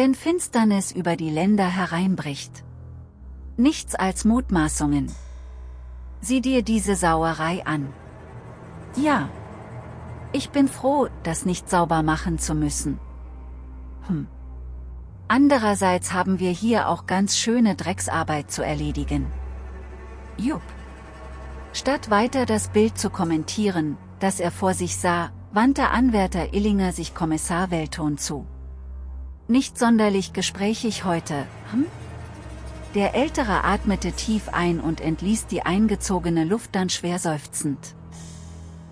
Wenn Finsternis über die Länder hereinbricht. Nichts als Mutmaßungen. Sieh dir diese Sauerei an. Ja. Ich bin froh, das nicht sauber machen zu müssen. Hm. Andererseits haben wir hier auch ganz schöne Drecksarbeit zu erledigen. Jupp. Statt weiter das Bild zu kommentieren, das er vor sich sah, wandte Anwärter Illinger sich Kommissar Welton zu. Nicht sonderlich gesprächig heute, hm? Der Ältere atmete tief ein und entließ die eingezogene Luft dann schwer seufzend.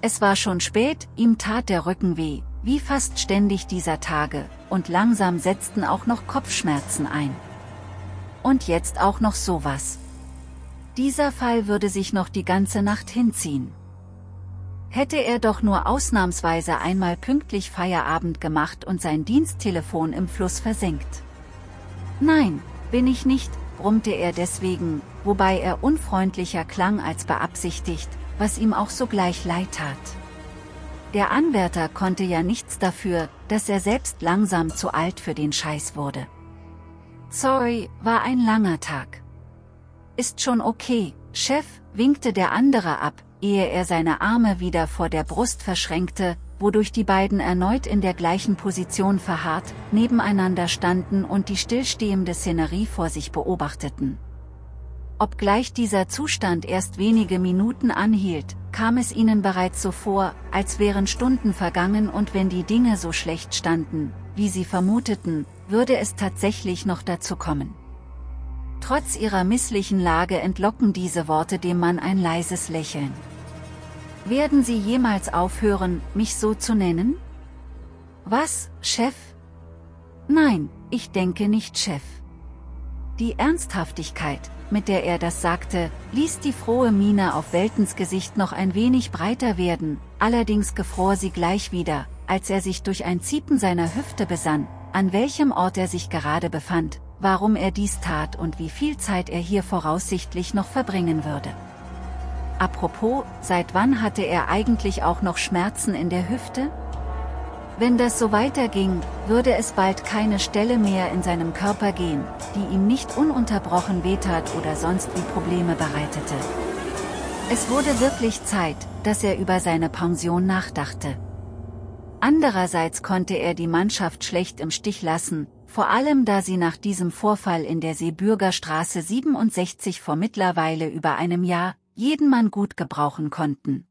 Es war schon spät, ihm tat der Rücken weh, wie fast ständig dieser Tage, und langsam setzten auch noch Kopfschmerzen ein. Und jetzt auch noch sowas. Dieser Fall würde sich noch die ganze Nacht hinziehen. Hätte er doch nur ausnahmsweise einmal pünktlich Feierabend gemacht und sein Diensttelefon im Fluss versenkt. Nein, bin ich nicht, brummte er deswegen, wobei er unfreundlicher klang als beabsichtigt, was ihm auch sogleich leid tat. Der Anwärter konnte ja nichts dafür, dass er selbst langsam zu alt für den Scheiß wurde. Sorry, war ein langer Tag. Ist schon okay, Chef, winkte der andere ab, ehe er seine Arme wieder vor der Brust verschränkte, wodurch die beiden erneut in der gleichen Position verharrt, nebeneinander standen und die stillstehende Szenerie vor sich beobachteten. Obgleich dieser Zustand erst wenige Minuten anhielt, kam es ihnen bereits so vor, als wären Stunden vergangen und wenn die Dinge so schlecht standen, wie sie vermuteten, würde es tatsächlich noch dazu kommen. Trotz ihrer misslichen Lage entlocken diese Worte dem Mann ein leises Lächeln. Werden Sie jemals aufhören, mich so zu nennen? Was, Chef? Nein, ich denke nicht Chef. Die Ernsthaftigkeit, mit der er das sagte, ließ die frohe Miene auf Weltens Gesicht noch ein wenig breiter werden, allerdings gefror sie gleich wieder, als er sich durch ein Ziepen seiner Hüfte besann, an welchem Ort er sich gerade befand, warum er dies tat und wie viel Zeit er hier voraussichtlich noch verbringen würde. Apropos, seit wann hatte er eigentlich auch noch Schmerzen in der Hüfte? Wenn das so weiterging, würde es bald keine Stelle mehr in seinem Körper gehen, die ihm nicht ununterbrochen wehtat oder sonst wie Probleme bereitete. Es wurde wirklich Zeit, dass er über seine Pension nachdachte. Andererseits konnte er die Mannschaft schlecht im Stich lassen, vor allem da sie nach diesem Vorfall in der Seebürgerstraße 67 vor mittlerweile über einem Jahr, jeden Mann gut gebrauchen konnten.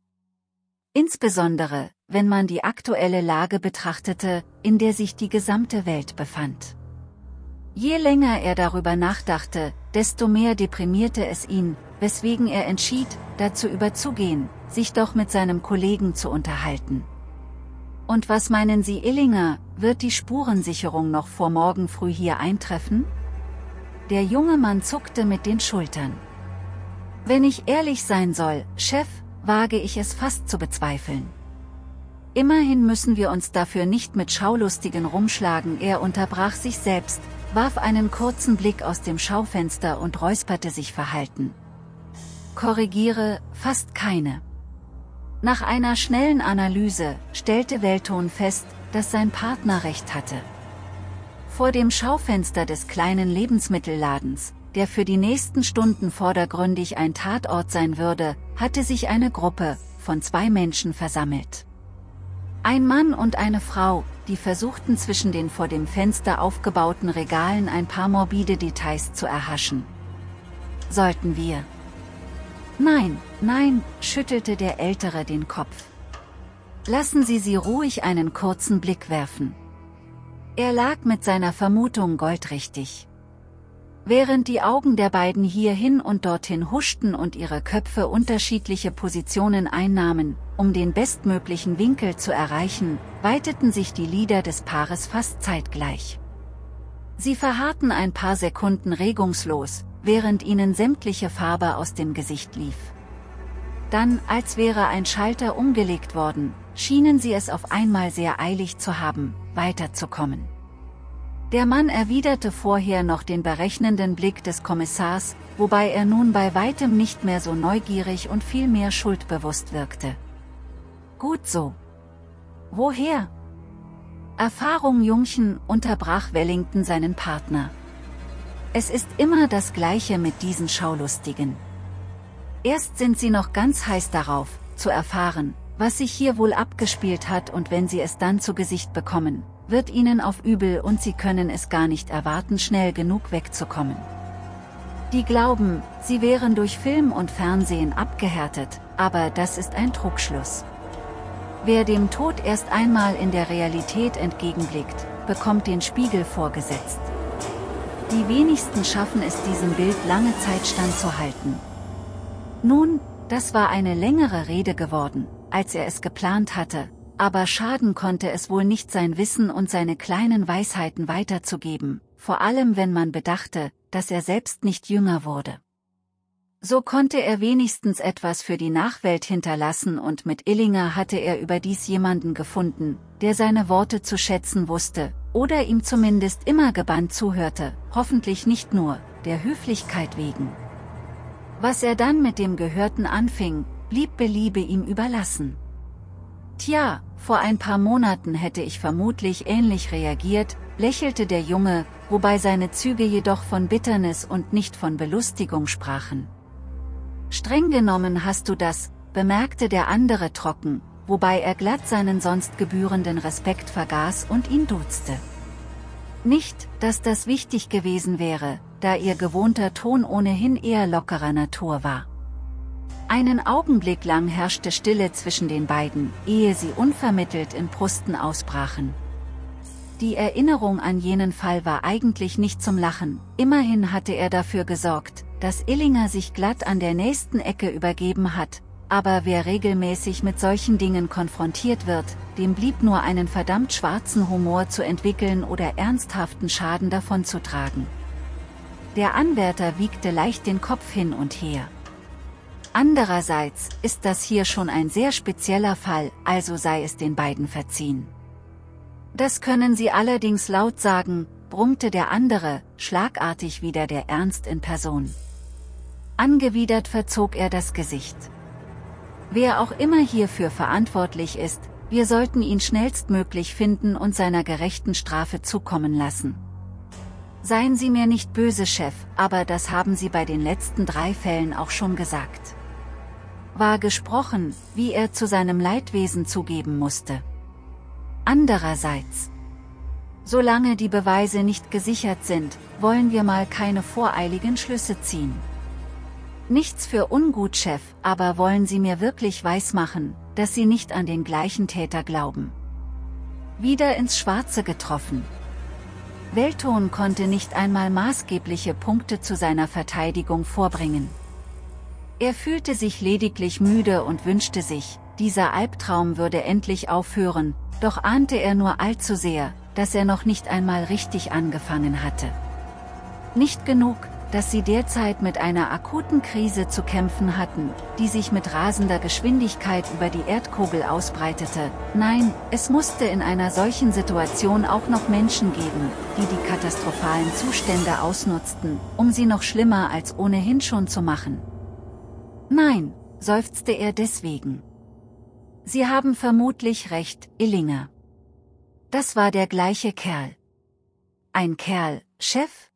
Insbesondere, wenn man die aktuelle Lage betrachtete, in der sich die gesamte Welt befand. Je länger er darüber nachdachte, desto mehr deprimierte es ihn, weswegen er entschied, dazu überzugehen, sich doch mit seinem Kollegen zu unterhalten. Und was meinen Sie Illinger, wird die Spurensicherung noch vor morgen früh hier eintreffen? Der junge Mann zuckte mit den Schultern. Wenn ich ehrlich sein soll, Chef, wage ich es fast zu bezweifeln. Immerhin müssen wir uns dafür nicht mit Schaulustigen rumschlagen, er unterbrach sich selbst, warf einen kurzen Blick aus dem Schaufenster und räusperte sich verhalten. Korrigiere, fast keine. Nach einer schnellen Analyse stellte Welton fest, dass sein Partner recht hatte. Vor dem Schaufenster des kleinen Lebensmittelladens, der für die nächsten Stunden vordergründig ein Tatort sein würde, hatte sich eine Gruppe von zwei Menschen versammelt. Ein Mann und eine Frau, die versuchten zwischen den vor dem Fenster aufgebauten Regalen ein paar morbide Details zu erhaschen. Sollten wir Nein, nein, schüttelte der Ältere den Kopf. Lassen Sie sie ruhig einen kurzen Blick werfen. Er lag mit seiner Vermutung goldrichtig. Während die Augen der beiden hierhin und dorthin huschten und ihre Köpfe unterschiedliche Positionen einnahmen, um den bestmöglichen Winkel zu erreichen, weiteten sich die Lider des Paares fast zeitgleich. Sie verharrten ein paar Sekunden regungslos, während ihnen sämtliche Farbe aus dem Gesicht lief. Dann, als wäre ein Schalter umgelegt worden, schienen sie es auf einmal sehr eilig zu haben, weiterzukommen. Der Mann erwiderte vorher noch den berechnenden Blick des Kommissars, wobei er nun bei weitem nicht mehr so neugierig und viel mehr schuldbewusst wirkte. Gut so. Woher? Erfahrung Jungchen unterbrach Wellington seinen Partner. Es ist immer das Gleiche mit diesen Schaulustigen. Erst sind sie noch ganz heiß darauf, zu erfahren, was sich hier wohl abgespielt hat und wenn sie es dann zu Gesicht bekommen, wird ihnen auf übel und sie können es gar nicht erwarten schnell genug wegzukommen. Die glauben, sie wären durch Film und Fernsehen abgehärtet, aber das ist ein Trugschluss. Wer dem Tod erst einmal in der Realität entgegenblickt, bekommt den Spiegel vorgesetzt. Die wenigsten schaffen es diesem Bild lange Zeit standzuhalten. Nun, das war eine längere Rede geworden, als er es geplant hatte, aber schaden konnte es wohl nicht sein Wissen und seine kleinen Weisheiten weiterzugeben, vor allem wenn man bedachte, dass er selbst nicht jünger wurde. So konnte er wenigstens etwas für die Nachwelt hinterlassen und mit Illinger hatte er überdies jemanden gefunden, der seine Worte zu schätzen wusste, oder ihm zumindest immer gebannt zuhörte, hoffentlich nicht nur, der Höflichkeit wegen. Was er dann mit dem Gehörten anfing, blieb Beliebe ihm überlassen. Tja, vor ein paar Monaten hätte ich vermutlich ähnlich reagiert, lächelte der Junge, wobei seine Züge jedoch von Bitternis und nicht von Belustigung sprachen. Streng genommen hast du das, bemerkte der andere trocken, wobei er glatt seinen sonst gebührenden Respekt vergaß und ihn duzte. Nicht, dass das wichtig gewesen wäre, da ihr gewohnter Ton ohnehin eher lockerer Natur war. Einen Augenblick lang herrschte Stille zwischen den beiden, ehe sie unvermittelt in Prusten ausbrachen. Die Erinnerung an jenen Fall war eigentlich nicht zum Lachen, immerhin hatte er dafür gesorgt, dass Illinger sich glatt an der nächsten Ecke übergeben hat, aber wer regelmäßig mit solchen Dingen konfrontiert wird, dem blieb nur einen verdammt schwarzen Humor zu entwickeln oder ernsthaften Schaden davonzutragen. Der Anwärter wiegte leicht den Kopf hin und her. Andererseits ist das hier schon ein sehr spezieller Fall, also sei es den beiden verziehen. Das können Sie allerdings laut sagen, brummte der andere, schlagartig wieder der Ernst in Person. Angewidert verzog er das Gesicht. Wer auch immer hierfür verantwortlich ist, wir sollten ihn schnellstmöglich finden und seiner gerechten Strafe zukommen lassen. Seien Sie mir nicht böse, Chef, aber das haben Sie bei den letzten drei Fällen auch schon gesagt. War gesprochen, wie er zu seinem Leidwesen zugeben musste. Andererseits, solange die Beweise nicht gesichert sind, wollen wir mal keine voreiligen Schlüsse ziehen. Nichts für ungut, Chef, aber wollen Sie mir wirklich weismachen, dass Sie nicht an den gleichen Täter glauben. Wieder ins Schwarze getroffen. Welton konnte nicht einmal maßgebliche Punkte zu seiner Verteidigung vorbringen. Er fühlte sich lediglich müde und wünschte sich, dieser Albtraum würde endlich aufhören, doch ahnte er nur allzu sehr, dass er noch nicht einmal richtig angefangen hatte. Nicht genug, dass sie derzeit mit einer akuten Krise zu kämpfen hatten, die sich mit rasender Geschwindigkeit über die Erdkugel ausbreitete, nein, es musste in einer solchen Situation auch noch Menschen geben, die die katastrophalen Zustände ausnutzten, um sie noch schlimmer als ohnehin schon zu machen. Nein, seufzte er deswegen. Sie haben vermutlich recht, Illinger. Das war der gleiche Kerl. Ein Kerl, Chef?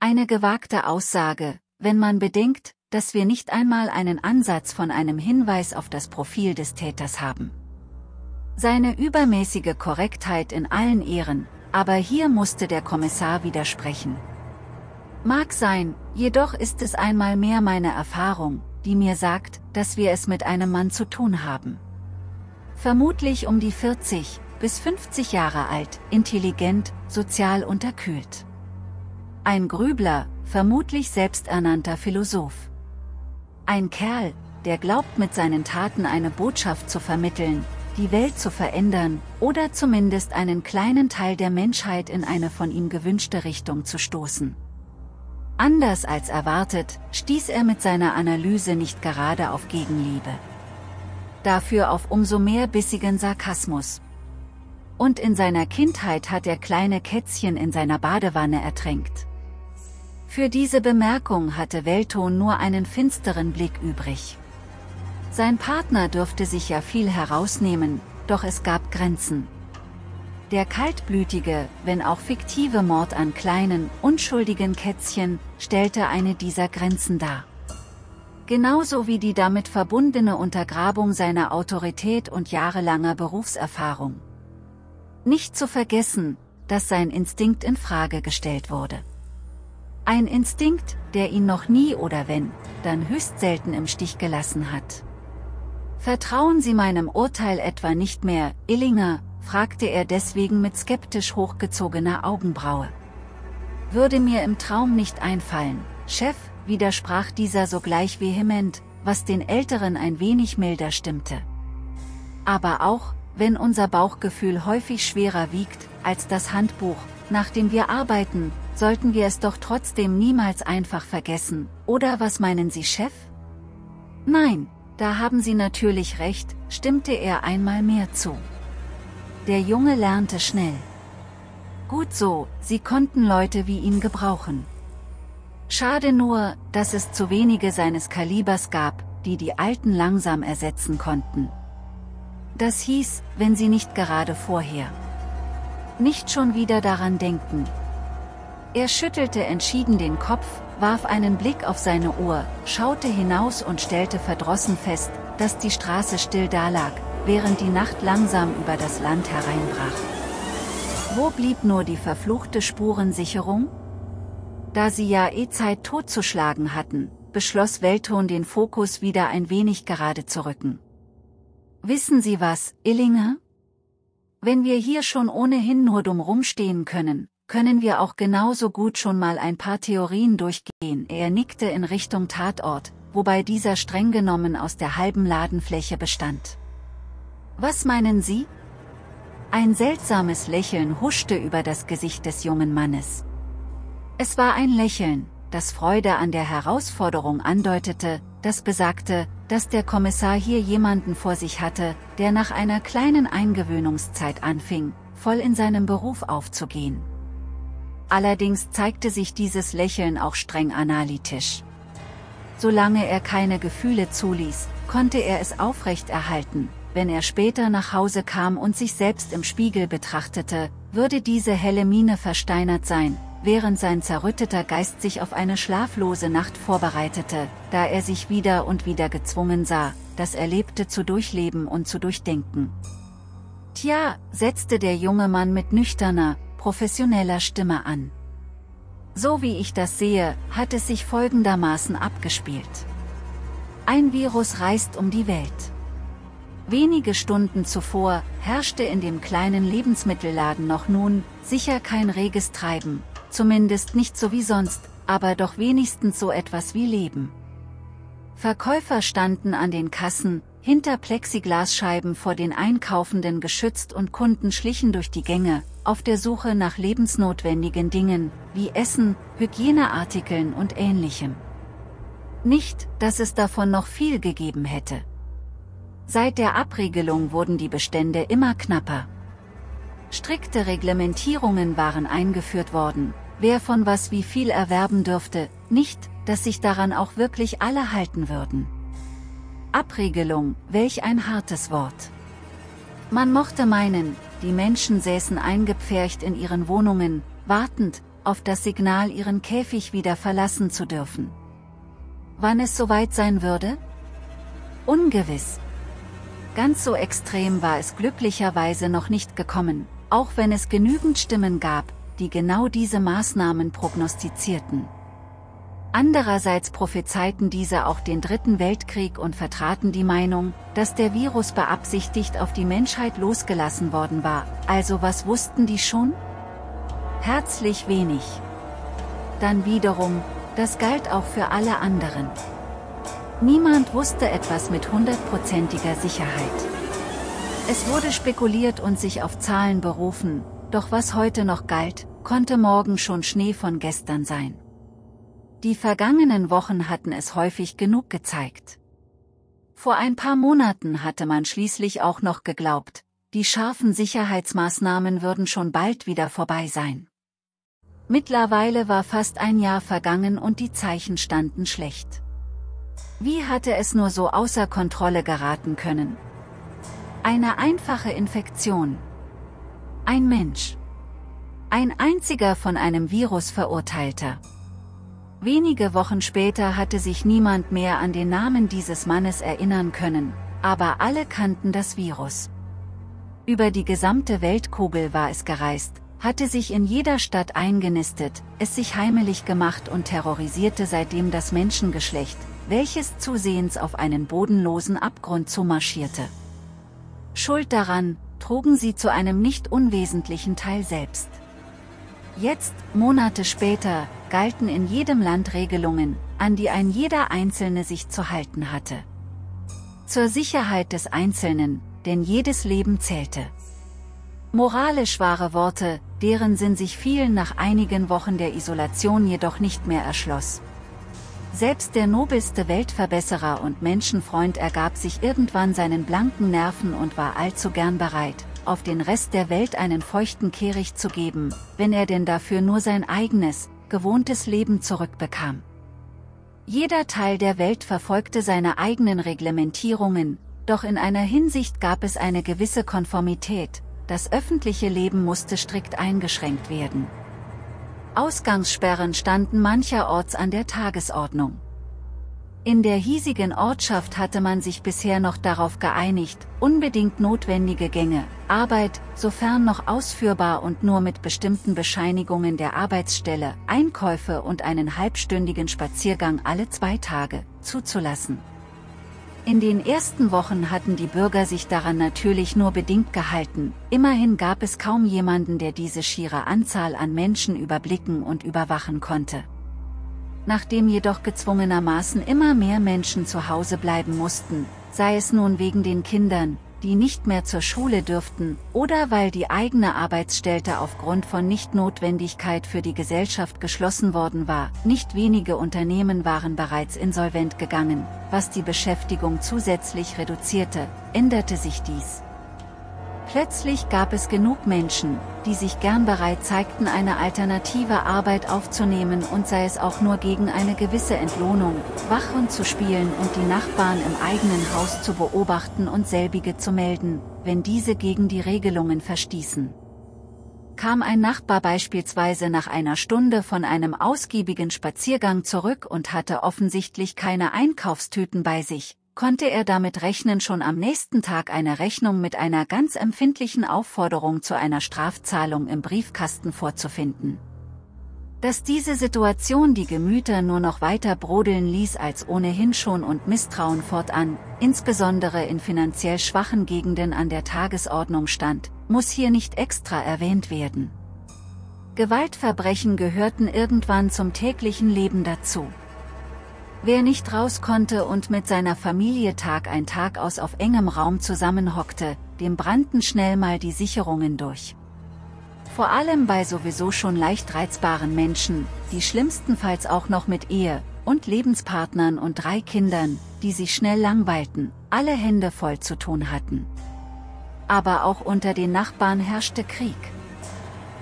Eine gewagte Aussage, wenn man bedenkt, dass wir nicht einmal einen Ansatz von einem Hinweis auf das Profil des Täters haben. Seine übermäßige Korrektheit in allen Ehren, aber hier musste der Kommissar widersprechen. Mag sein, jedoch ist es einmal mehr meine Erfahrung, die mir sagt, dass wir es mit einem Mann zu tun haben. Vermutlich um die 40 bis 50 Jahre alt, intelligent, sozial unterkühlt. Ein Grübler, vermutlich selbsternannter Philosoph. Ein Kerl, der glaubt mit seinen Taten eine Botschaft zu vermitteln, die Welt zu verändern, oder zumindest einen kleinen Teil der Menschheit in eine von ihm gewünschte Richtung zu stoßen. Anders als erwartet, stieß er mit seiner Analyse nicht gerade auf Gegenliebe dafür auf umso mehr bissigen Sarkasmus. Und in seiner Kindheit hat er kleine Kätzchen in seiner Badewanne ertränkt. Für diese Bemerkung hatte Welton nur einen finsteren Blick übrig. Sein Partner dürfte sich ja viel herausnehmen, doch es gab Grenzen. Der kaltblütige, wenn auch fiktive Mord an kleinen, unschuldigen Kätzchen, stellte eine dieser Grenzen dar. Genauso wie die damit verbundene Untergrabung seiner Autorität und jahrelanger Berufserfahrung. Nicht zu vergessen, dass sein Instinkt in Frage gestellt wurde. Ein Instinkt, der ihn noch nie oder wenn, dann höchst selten im Stich gelassen hat. Vertrauen Sie meinem Urteil etwa nicht mehr, Illinger, fragte er deswegen mit skeptisch hochgezogener Augenbraue. Würde mir im Traum nicht einfallen, Chef, widersprach dieser sogleich vehement, was den Älteren ein wenig milder stimmte. Aber auch, wenn unser Bauchgefühl häufig schwerer wiegt, als das Handbuch, nach dem wir arbeiten, sollten wir es doch trotzdem niemals einfach vergessen, oder was meinen Sie, Chef? Nein, da haben Sie natürlich recht, stimmte er einmal mehr zu. Der Junge lernte schnell. Gut so, sie konnten Leute wie ihn gebrauchen. Schade nur, dass es zu wenige seines Kalibers gab, die die Alten langsam ersetzen konnten. Das hieß, wenn sie nicht gerade vorher. Nicht schon wieder daran denken. Er schüttelte entschieden den Kopf, warf einen Blick auf seine Uhr, schaute hinaus und stellte verdrossen fest, dass die Straße still dalag, während die Nacht langsam über das Land hereinbrach. Wo blieb nur die verfluchte Spurensicherung? Da sie ja eh Zeit totzuschlagen hatten, beschloss Welton den Fokus wieder ein wenig gerade zu rücken. Wissen Sie was, Illinger? Wenn wir hier schon ohnehin nur dumm rumstehen können, können wir auch genauso gut schon mal ein paar Theorien durchgehen. Er nickte in Richtung Tatort, wobei dieser streng genommen aus der halben Ladenfläche bestand. Was meinen Sie? Ein seltsames Lächeln huschte über das Gesicht des jungen Mannes. Es war ein Lächeln, das Freude an der Herausforderung andeutete, das besagte, dass der Kommissar hier jemanden vor sich hatte, der nach einer kleinen Eingewöhnungszeit anfing, voll in seinem Beruf aufzugehen. Allerdings zeigte sich dieses Lächeln auch streng analytisch. Solange er keine Gefühle zuließ, konnte er es aufrechterhalten, wenn er später nach Hause kam und sich selbst im Spiegel betrachtete, würde diese helle Miene versteinert sein, während sein zerrütteter Geist sich auf eine schlaflose Nacht vorbereitete, da er sich wieder und wieder gezwungen sah, das Erlebte zu durchleben und zu durchdenken. Tja, setzte der junge Mann mit nüchterner, professioneller Stimme an. So wie ich das sehe, hat es sich folgendermaßen abgespielt. Ein Virus reist um die Welt. Wenige Stunden zuvor herrschte in dem kleinen Lebensmittelladen noch nun, sicher kein reges Treiben, zumindest nicht so wie sonst, aber doch wenigstens so etwas wie Leben. Verkäufer standen an den Kassen, hinter Plexiglasscheiben vor den Einkaufenden geschützt und Kunden schlichen durch die Gänge, auf der Suche nach lebensnotwendigen Dingen, wie Essen, Hygieneartikeln und ähnlichem. Nicht, dass es davon noch viel gegeben hätte. Seit der Abregelung wurden die Bestände immer knapper. Strikte Reglementierungen waren eingeführt worden, wer von was wie viel erwerben dürfte, nicht, dass sich daran auch wirklich alle halten würden. Abregelung, welch ein hartes Wort. Man mochte meinen, die Menschen säßen eingepfercht in ihren Wohnungen, wartend, auf das Signal ihren Käfig wieder verlassen zu dürfen. Wann es soweit sein würde? Ungewiss. Ganz so extrem war es glücklicherweise noch nicht gekommen, auch wenn es genügend Stimmen gab, die genau diese Maßnahmen prognostizierten. Andererseits prophezeiten diese auch den Dritten Weltkrieg und vertraten die Meinung, dass der Virus beabsichtigt auf die Menschheit losgelassen worden war, also was wussten die schon? Herzlich wenig. Dann wiederum, das galt auch für alle anderen. Niemand wusste etwas mit hundertprozentiger Sicherheit. Es wurde spekuliert und sich auf Zahlen berufen, doch was heute noch galt, konnte morgen schon Schnee von gestern sein. Die vergangenen Wochen hatten es häufig genug gezeigt. Vor ein paar Monaten hatte man schließlich auch noch geglaubt, die scharfen Sicherheitsmaßnahmen würden schon bald wieder vorbei sein. Mittlerweile war fast ein Jahr vergangen und die Zeichen standen schlecht. Wie hatte es nur so außer Kontrolle geraten können? Eine einfache Infektion. Ein Mensch. Ein einziger von einem Virus verurteilter. Wenige Wochen später hatte sich niemand mehr an den Namen dieses Mannes erinnern können, aber alle kannten das Virus. Über die gesamte Weltkugel war es gereist, hatte sich in jeder Stadt eingenistet, es sich heimelig gemacht und terrorisierte seitdem das Menschengeschlecht, welches zusehends auf einen bodenlosen Abgrund zumarschierte. Schuld daran, trugen sie zu einem nicht unwesentlichen Teil selbst. Jetzt, Monate später, galten in jedem Land Regelungen, an die ein jeder Einzelne sich zu halten hatte. Zur Sicherheit des Einzelnen, denn jedes Leben zählte. Moralisch wahre Worte, deren Sinn sich vielen nach einigen Wochen der Isolation jedoch nicht mehr erschloss. Selbst der nobelste Weltverbesserer und Menschenfreund ergab sich irgendwann seinen blanken Nerven und war allzu gern bereit, auf den Rest der Welt einen feuchten Kehricht zu geben, wenn er denn dafür nur sein eigenes, gewohntes Leben zurückbekam. Jeder Teil der Welt verfolgte seine eigenen Reglementierungen, doch in einer Hinsicht gab es eine gewisse Konformität, das öffentliche Leben musste strikt eingeschränkt werden. Ausgangssperren standen mancherorts an der Tagesordnung. In der hiesigen Ortschaft hatte man sich bisher noch darauf geeinigt, unbedingt notwendige Gänge, Arbeit, sofern noch ausführbar und nur mit bestimmten Bescheinigungen der Arbeitsstelle, Einkäufe und einen halbstündigen Spaziergang alle zwei Tage, zuzulassen. In den ersten Wochen hatten die Bürger sich daran natürlich nur bedingt gehalten, immerhin gab es kaum jemanden der diese schiere Anzahl an Menschen überblicken und überwachen konnte. Nachdem jedoch gezwungenermaßen immer mehr Menschen zu Hause bleiben mussten, sei es nun wegen den Kindern, die nicht mehr zur Schule dürften, oder weil die eigene Arbeitsstätte aufgrund von Nichtnotwendigkeit für die Gesellschaft geschlossen worden war. Nicht wenige Unternehmen waren bereits insolvent gegangen, was die Beschäftigung zusätzlich reduzierte, änderte sich dies. Plötzlich gab es genug Menschen, die sich gern bereit zeigten eine alternative Arbeit aufzunehmen und sei es auch nur gegen eine gewisse Entlohnung, Wachhund zu spielen und die Nachbarn im eigenen Haus zu beobachten und selbige zu melden, wenn diese gegen die Regelungen verstießen. Kam ein Nachbar beispielsweise nach einer Stunde von einem ausgiebigen Spaziergang zurück und hatte offensichtlich keine Einkaufstüten bei sich, konnte er damit rechnen schon am nächsten Tag eine Rechnung mit einer ganz empfindlichen Aufforderung zu einer Strafzahlung im Briefkasten vorzufinden. Dass diese Situation die Gemüter nur noch weiter brodeln ließ als ohnehin schon und Misstrauen fortan, insbesondere in finanziell schwachen Gegenden an der Tagesordnung stand, muss hier nicht extra erwähnt werden. Gewaltverbrechen gehörten irgendwann zum täglichen Leben dazu. Wer nicht raus konnte und mit seiner Familie Tag ein Tag aus auf engem Raum zusammenhockte, dem brannten schnell mal die Sicherungen durch. Vor allem bei sowieso schon leicht reizbaren Menschen, die schlimmstenfalls auch noch mit Ehe und Lebenspartnern und drei Kindern, die sich schnell langweilten, alle Hände voll zu tun hatten. Aber auch unter den Nachbarn herrschte Krieg.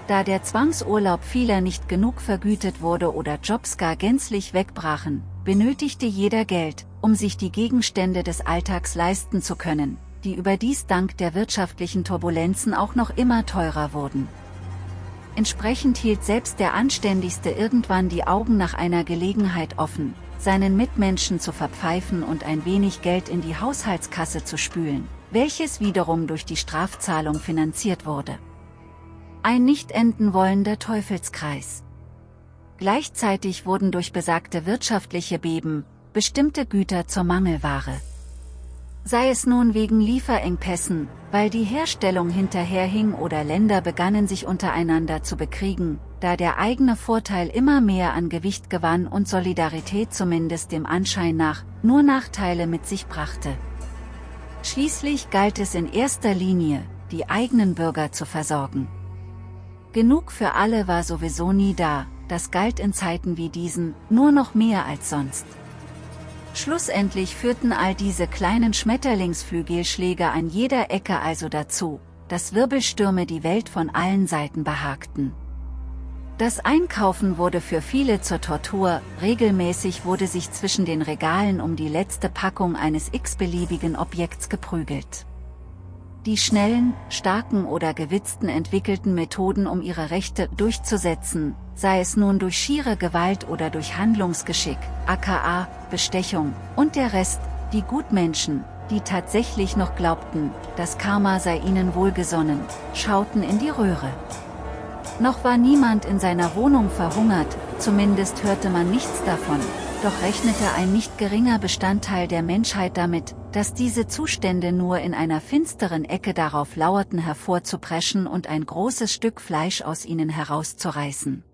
Da der Zwangsurlaub vieler nicht genug vergütet wurde oder Jobs gar gänzlich wegbrachen, benötigte jeder Geld, um sich die Gegenstände des Alltags leisten zu können, die überdies dank der wirtschaftlichen Turbulenzen auch noch immer teurer wurden. Entsprechend hielt selbst der Anständigste irgendwann die Augen nach einer Gelegenheit offen, seinen Mitmenschen zu verpfeifen und ein wenig Geld in die Haushaltskasse zu spülen, welches wiederum durch die Strafzahlung finanziert wurde. Ein nicht enden wollender Teufelskreis. Gleichzeitig wurden durch besagte wirtschaftliche Beben, bestimmte Güter zur Mangelware. Sei es nun wegen Lieferengpässen, weil die Herstellung hinterherhing oder Länder begannen sich untereinander zu bekriegen, da der eigene Vorteil immer mehr an Gewicht gewann und Solidarität zumindest dem Anschein nach, nur Nachteile mit sich brachte. Schließlich galt es in erster Linie, die eigenen Bürger zu versorgen. Genug für alle war sowieso nie da, das galt in Zeiten wie diesen, nur noch mehr als sonst. Schlussendlich führten all diese kleinen Schmetterlingsflügelschläge an jeder Ecke also dazu, dass Wirbelstürme die Welt von allen Seiten behagten. Das Einkaufen wurde für viele zur Tortur, regelmäßig wurde sich zwischen den Regalen um die letzte Packung eines x-beliebigen Objekts geprügelt. Die schnellen, starken oder gewitzten entwickelten Methoden um ihre Rechte durchzusetzen, sei es nun durch schiere Gewalt oder durch Handlungsgeschick, aka, Bestechung, und der Rest, die Gutmenschen, die tatsächlich noch glaubten, das Karma sei ihnen wohlgesonnen, schauten in die Röhre. Noch war niemand in seiner Wohnung verhungert, zumindest hörte man nichts davon, doch rechnete ein nicht geringer Bestandteil der Menschheit damit, dass diese Zustände nur in einer finsteren Ecke darauf lauerten hervorzupreschen und ein großes Stück Fleisch aus ihnen herauszureißen.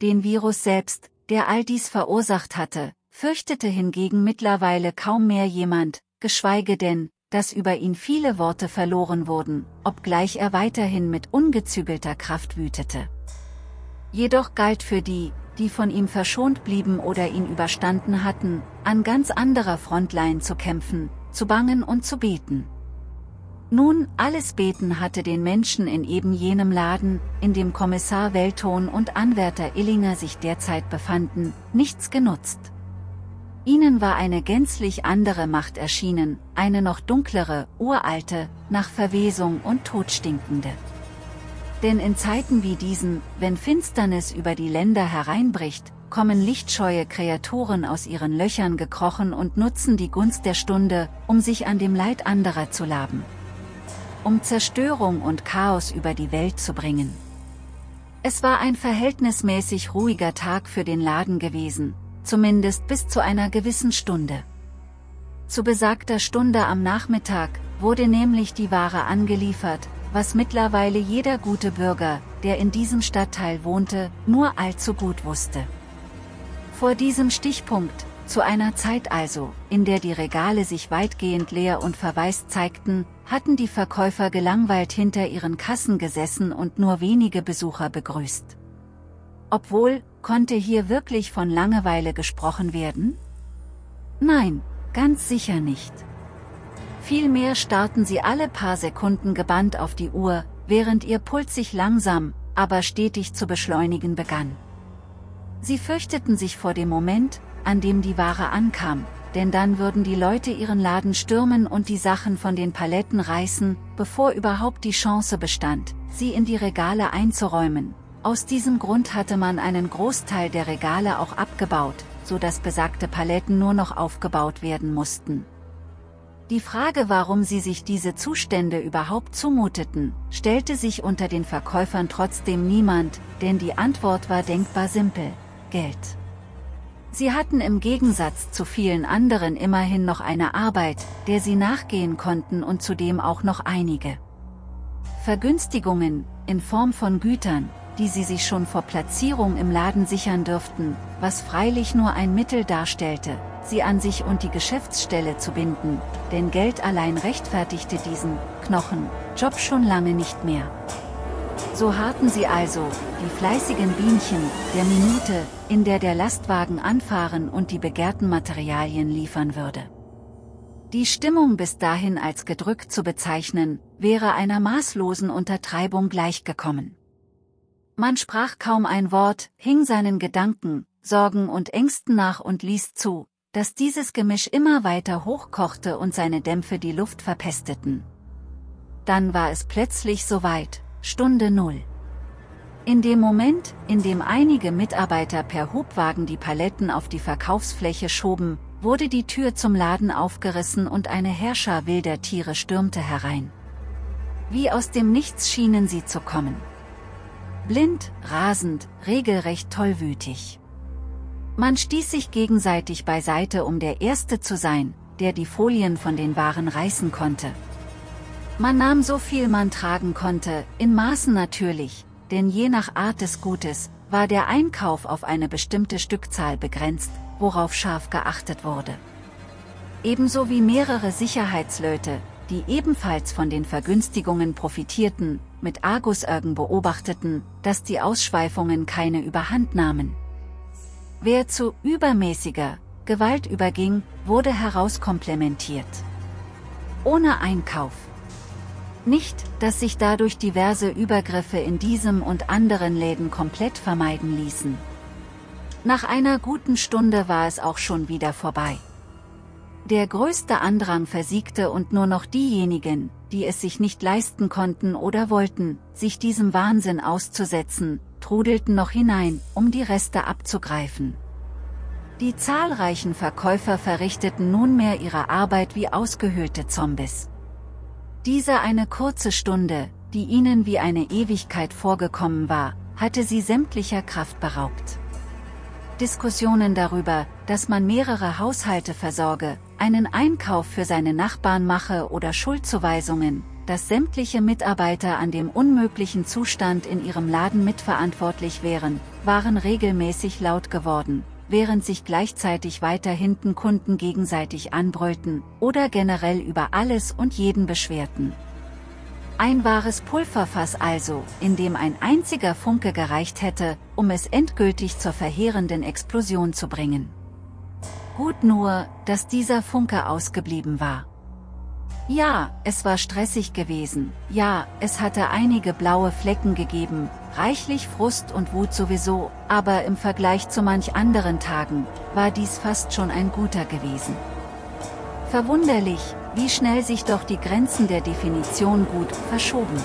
Den Virus selbst, der all dies verursacht hatte, fürchtete hingegen mittlerweile kaum mehr jemand, geschweige denn, dass über ihn viele Worte verloren wurden, obgleich er weiterhin mit ungezügelter Kraft wütete. Jedoch galt für die, die von ihm verschont blieben oder ihn überstanden hatten, an ganz anderer Frontline zu kämpfen, zu bangen und zu beten. Nun, alles Beten hatte den Menschen in eben jenem Laden, in dem Kommissar Welton und Anwärter Illinger sich derzeit befanden, nichts genutzt. Ihnen war eine gänzlich andere Macht erschienen, eine noch dunklere, uralte, nach Verwesung und Tod stinkende. Denn in Zeiten wie diesen, wenn Finsternis über die Länder hereinbricht, kommen lichtscheue Kreaturen aus ihren Löchern gekrochen und nutzen die Gunst der Stunde, um sich an dem Leid anderer zu laben. Um Zerstörung und Chaos über die Welt zu bringen. Es war ein verhältnismäßig ruhiger Tag für den Laden gewesen, zumindest bis zu einer gewissen Stunde. Zu besagter Stunde am Nachmittag wurde nämlich die Ware angeliefert, was mittlerweile jeder gute Bürger, der in diesem Stadtteil wohnte, nur allzu gut wusste. Vor diesem Stichpunkt, zu einer Zeit also, in der die Regale sich weitgehend leer und verwaist zeigten, hatten die Verkäufer gelangweilt hinter ihren Kassen gesessen und nur wenige Besucher begrüßt. Obwohl, konnte hier wirklich von Langeweile gesprochen werden? Nein, ganz sicher nicht. Vielmehr starrten sie alle paar Sekunden gebannt auf die Uhr, während ihr Puls sich langsam, aber stetig zu beschleunigen begann. Sie fürchteten sich vor dem Moment, an dem die Ware ankam, denn dann würden die Leute ihren Laden stürmen und die Sachen von den Paletten reißen, bevor überhaupt die Chance bestand, sie in die Regale einzuräumen. Aus diesem Grund hatte man einen Großteil der Regale auch abgebaut, so dass besagte Paletten nur noch aufgebaut werden mussten. Die Frage warum sie sich diese Zustände überhaupt zumuteten, stellte sich unter den Verkäufern trotzdem niemand, denn die Antwort war denkbar simpel, Geld. Sie hatten im Gegensatz zu vielen anderen immerhin noch eine Arbeit, der sie nachgehen konnten und zudem auch noch einige Vergünstigungen, in Form von Gütern, die sie sich schon vor Platzierung im Laden sichern dürften, was freilich nur ein Mittel darstellte, sie an sich und die Geschäftsstelle zu binden, denn Geld allein rechtfertigte diesen Knochen Job schon lange nicht mehr. So harten sie also, die fleißigen Bienchen, der Minute, in der der Lastwagen anfahren und die begehrten Materialien liefern würde. Die Stimmung bis dahin als gedrückt zu bezeichnen, wäre einer maßlosen Untertreibung gleichgekommen. Man sprach kaum ein Wort, hing seinen Gedanken, Sorgen und Ängsten nach und ließ zu, dass dieses Gemisch immer weiter hochkochte und seine Dämpfe die Luft verpesteten. Dann war es plötzlich soweit, Stunde Null. In dem Moment, in dem einige Mitarbeiter per Hubwagen die Paletten auf die Verkaufsfläche schoben, wurde die Tür zum Laden aufgerissen und eine Herrscher wilder Tiere stürmte herein. Wie aus dem Nichts schienen sie zu kommen. Blind, rasend, regelrecht tollwütig. Man stieß sich gegenseitig beiseite um der Erste zu sein, der die Folien von den Waren reißen konnte. Man nahm so viel man tragen konnte, in Maßen natürlich, denn je nach Art des Gutes, war der Einkauf auf eine bestimmte Stückzahl begrenzt, worauf scharf geachtet wurde. Ebenso wie mehrere Sicherheitslöte, die ebenfalls von den Vergünstigungen profitierten, mit Argusaugen beobachteten, dass die Ausschweifungen keine Überhand nahmen. Wer zu übermäßiger Gewalt überging, wurde herauskomplementiert. Ohne Einkauf. Nicht, dass sich dadurch diverse Übergriffe in diesem und anderen Läden komplett vermeiden ließen. Nach einer guten Stunde war es auch schon wieder vorbei. Der größte Andrang versiegte und nur noch diejenigen, die es sich nicht leisten konnten oder wollten, sich diesem Wahnsinn auszusetzen, trudelten noch hinein, um die Reste abzugreifen. Die zahlreichen Verkäufer verrichteten nunmehr ihre Arbeit wie ausgehöhlte Zombies. Diese eine kurze Stunde, die ihnen wie eine Ewigkeit vorgekommen war, hatte sie sämtlicher Kraft beraubt. Diskussionen darüber, dass man mehrere Haushalte versorge, einen Einkauf für seine Nachbarn mache oder Schuldzuweisungen, dass sämtliche Mitarbeiter an dem unmöglichen Zustand in ihrem Laden mitverantwortlich wären, waren regelmäßig laut geworden, während sich gleichzeitig weiter hinten Kunden gegenseitig anbrüllten oder generell über alles und jeden beschwerten. Ein wahres Pulverfass also, in dem ein einziger Funke gereicht hätte, um es endgültig zur verheerenden Explosion zu bringen. Gut nur, dass dieser Funke ausgeblieben war. Ja, es war stressig gewesen, ja, es hatte einige blaue Flecken gegeben, reichlich Frust und Wut sowieso, aber im Vergleich zu manch anderen Tagen, war dies fast schon ein guter gewesen. Verwunderlich, wie schnell sich doch die Grenzen der Definition gut verschoben.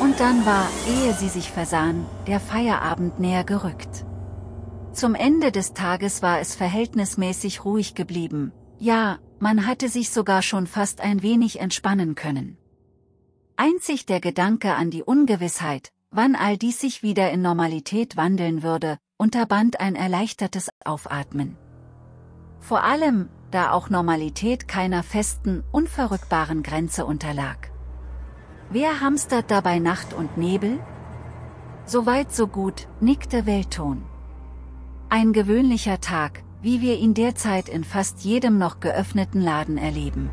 Und dann war, ehe sie sich versahen, der Feierabend näher gerückt. Zum Ende des Tages war es verhältnismäßig ruhig geblieben, ja, man hatte sich sogar schon fast ein wenig entspannen können. Einzig der Gedanke an die Ungewissheit, wann all dies sich wieder in Normalität wandeln würde, unterband ein erleichtertes Aufatmen. Vor allem, da auch Normalität keiner festen, unverrückbaren Grenze unterlag. Wer hamstert dabei Nacht und Nebel? Soweit so gut, nickte Weltton. Ein gewöhnlicher Tag, wie wir ihn derzeit in fast jedem noch geöffneten Laden erleben.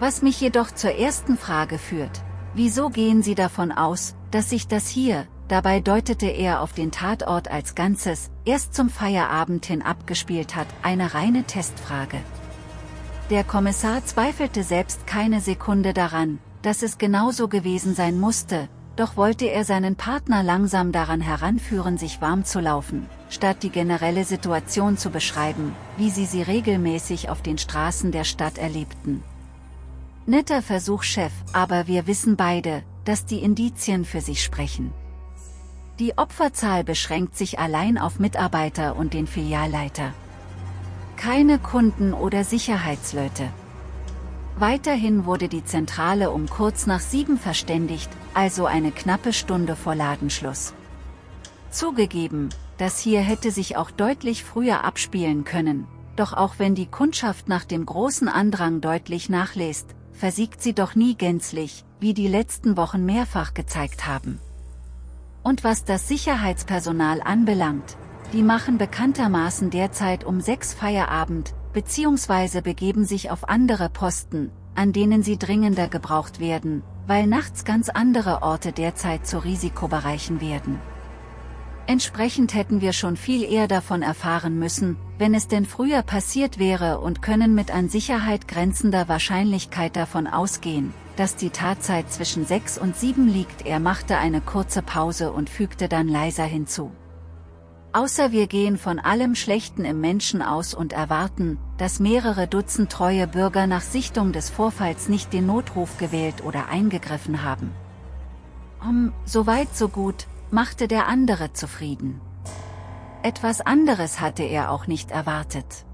Was mich jedoch zur ersten Frage führt, wieso gehen Sie davon aus, dass sich das hier, dabei deutete er auf den Tatort als Ganzes, erst zum Feierabend hin abgespielt hat, eine reine Testfrage. Der Kommissar zweifelte selbst keine Sekunde daran, dass es genauso gewesen sein musste, doch wollte er seinen Partner langsam daran heranführen sich warm zu laufen, statt die generelle Situation zu beschreiben, wie sie sie regelmäßig auf den Straßen der Stadt erlebten. Netter Versuch Chef, aber wir wissen beide, dass die Indizien für sich sprechen. Die Opferzahl beschränkt sich allein auf Mitarbeiter und den Filialleiter. Keine Kunden oder Sicherheitsleute. Weiterhin wurde die Zentrale um kurz nach sieben verständigt, also eine knappe Stunde vor Ladenschluss. Zugegeben, das hier hätte sich auch deutlich früher abspielen können, doch auch wenn die Kundschaft nach dem großen Andrang deutlich nachlässt, versiegt sie doch nie gänzlich, wie die letzten Wochen mehrfach gezeigt haben. Und was das Sicherheitspersonal anbelangt, die machen bekanntermaßen derzeit um sechs Feierabend, beziehungsweise begeben sich auf andere Posten, an denen sie dringender gebraucht werden, weil nachts ganz andere Orte derzeit zu Risikobereichen werden. Entsprechend hätten wir schon viel eher davon erfahren müssen, wenn es denn früher passiert wäre und können mit an Sicherheit grenzender Wahrscheinlichkeit davon ausgehen, dass die Tatzeit zwischen 6 und 7 liegt. Er machte eine kurze Pause und fügte dann leiser hinzu. Außer wir gehen von allem Schlechten im Menschen aus und erwarten, dass mehrere Dutzend treue Bürger nach Sichtung des Vorfalls nicht den Notruf gewählt oder eingegriffen haben. Um, so weit so gut, machte der andere zufrieden. Etwas anderes hatte er auch nicht erwartet.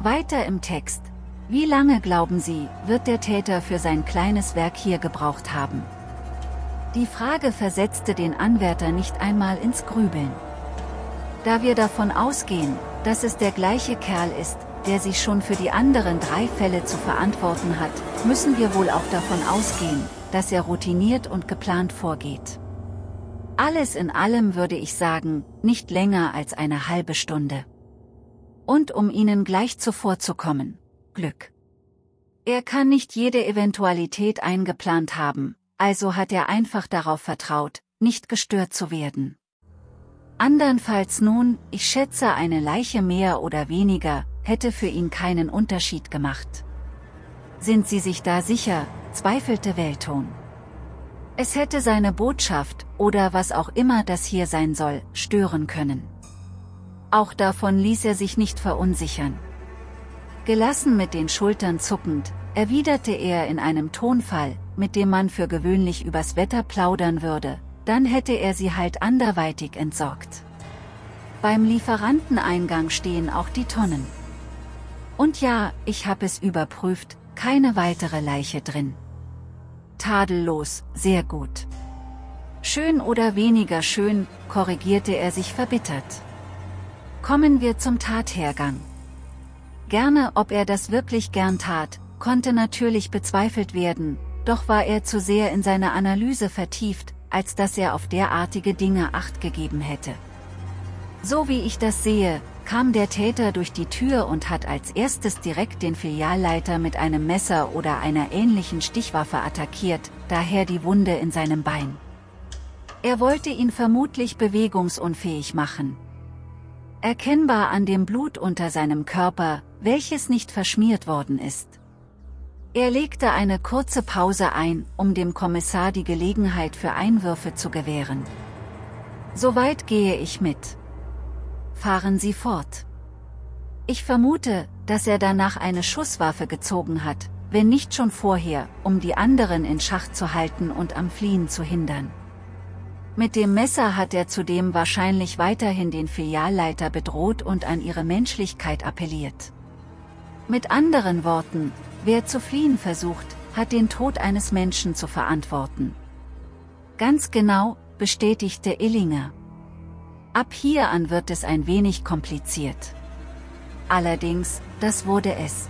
Weiter im Text. Wie lange glauben Sie, wird der Täter für sein kleines Werk hier gebraucht haben? Die Frage versetzte den Anwärter nicht einmal ins Grübeln. Da wir davon ausgehen, dass es der gleiche Kerl ist, der sich schon für die anderen drei Fälle zu verantworten hat, müssen wir wohl auch davon ausgehen, dass er routiniert und geplant vorgeht. Alles in allem würde ich sagen, nicht länger als eine halbe Stunde. Und um Ihnen gleich zuvorzukommen, Glück. Er kann nicht jede Eventualität eingeplant haben, also hat er einfach darauf vertraut, nicht gestört zu werden. Andernfalls nun, ich schätze eine Leiche mehr oder weniger, hätte für ihn keinen Unterschied gemacht. Sind Sie sich da sicher, zweifelte Welton. Es hätte seine Botschaft, oder was auch immer das hier sein soll, stören können. Auch davon ließ er sich nicht verunsichern. Gelassen mit den Schultern zuckend, erwiderte er in einem Tonfall, mit dem man für gewöhnlich übers Wetter plaudern würde, dann hätte er sie halt anderweitig entsorgt. Beim Lieferanteneingang stehen auch die Tonnen. Und ja, ich habe es überprüft, keine weitere Leiche drin. Tadellos, sehr gut. Schön oder weniger schön, korrigierte er sich verbittert. Kommen wir zum Tathergang. Gerne ob er das wirklich gern tat, konnte natürlich bezweifelt werden, doch war er zu sehr in seine Analyse vertieft, als dass er auf derartige Dinge acht gegeben hätte. So wie ich das sehe, kam der Täter durch die Tür und hat als erstes direkt den Filialleiter mit einem Messer oder einer ähnlichen Stichwaffe attackiert, daher die Wunde in seinem Bein. Er wollte ihn vermutlich bewegungsunfähig machen. Erkennbar an dem Blut unter seinem Körper, welches nicht verschmiert worden ist. Er legte eine kurze Pause ein, um dem Kommissar die Gelegenheit für Einwürfe zu gewähren. Soweit gehe ich mit. Fahren Sie fort. Ich vermute, dass er danach eine Schusswaffe gezogen hat, wenn nicht schon vorher, um die anderen in Schach zu halten und am Fliehen zu hindern. Mit dem Messer hat er zudem wahrscheinlich weiterhin den Filialleiter bedroht und an ihre Menschlichkeit appelliert. Mit anderen Worten, wer zu fliehen versucht, hat den Tod eines Menschen zu verantworten. Ganz genau, bestätigte Illinger. Ab hier an wird es ein wenig kompliziert. Allerdings, das wurde es.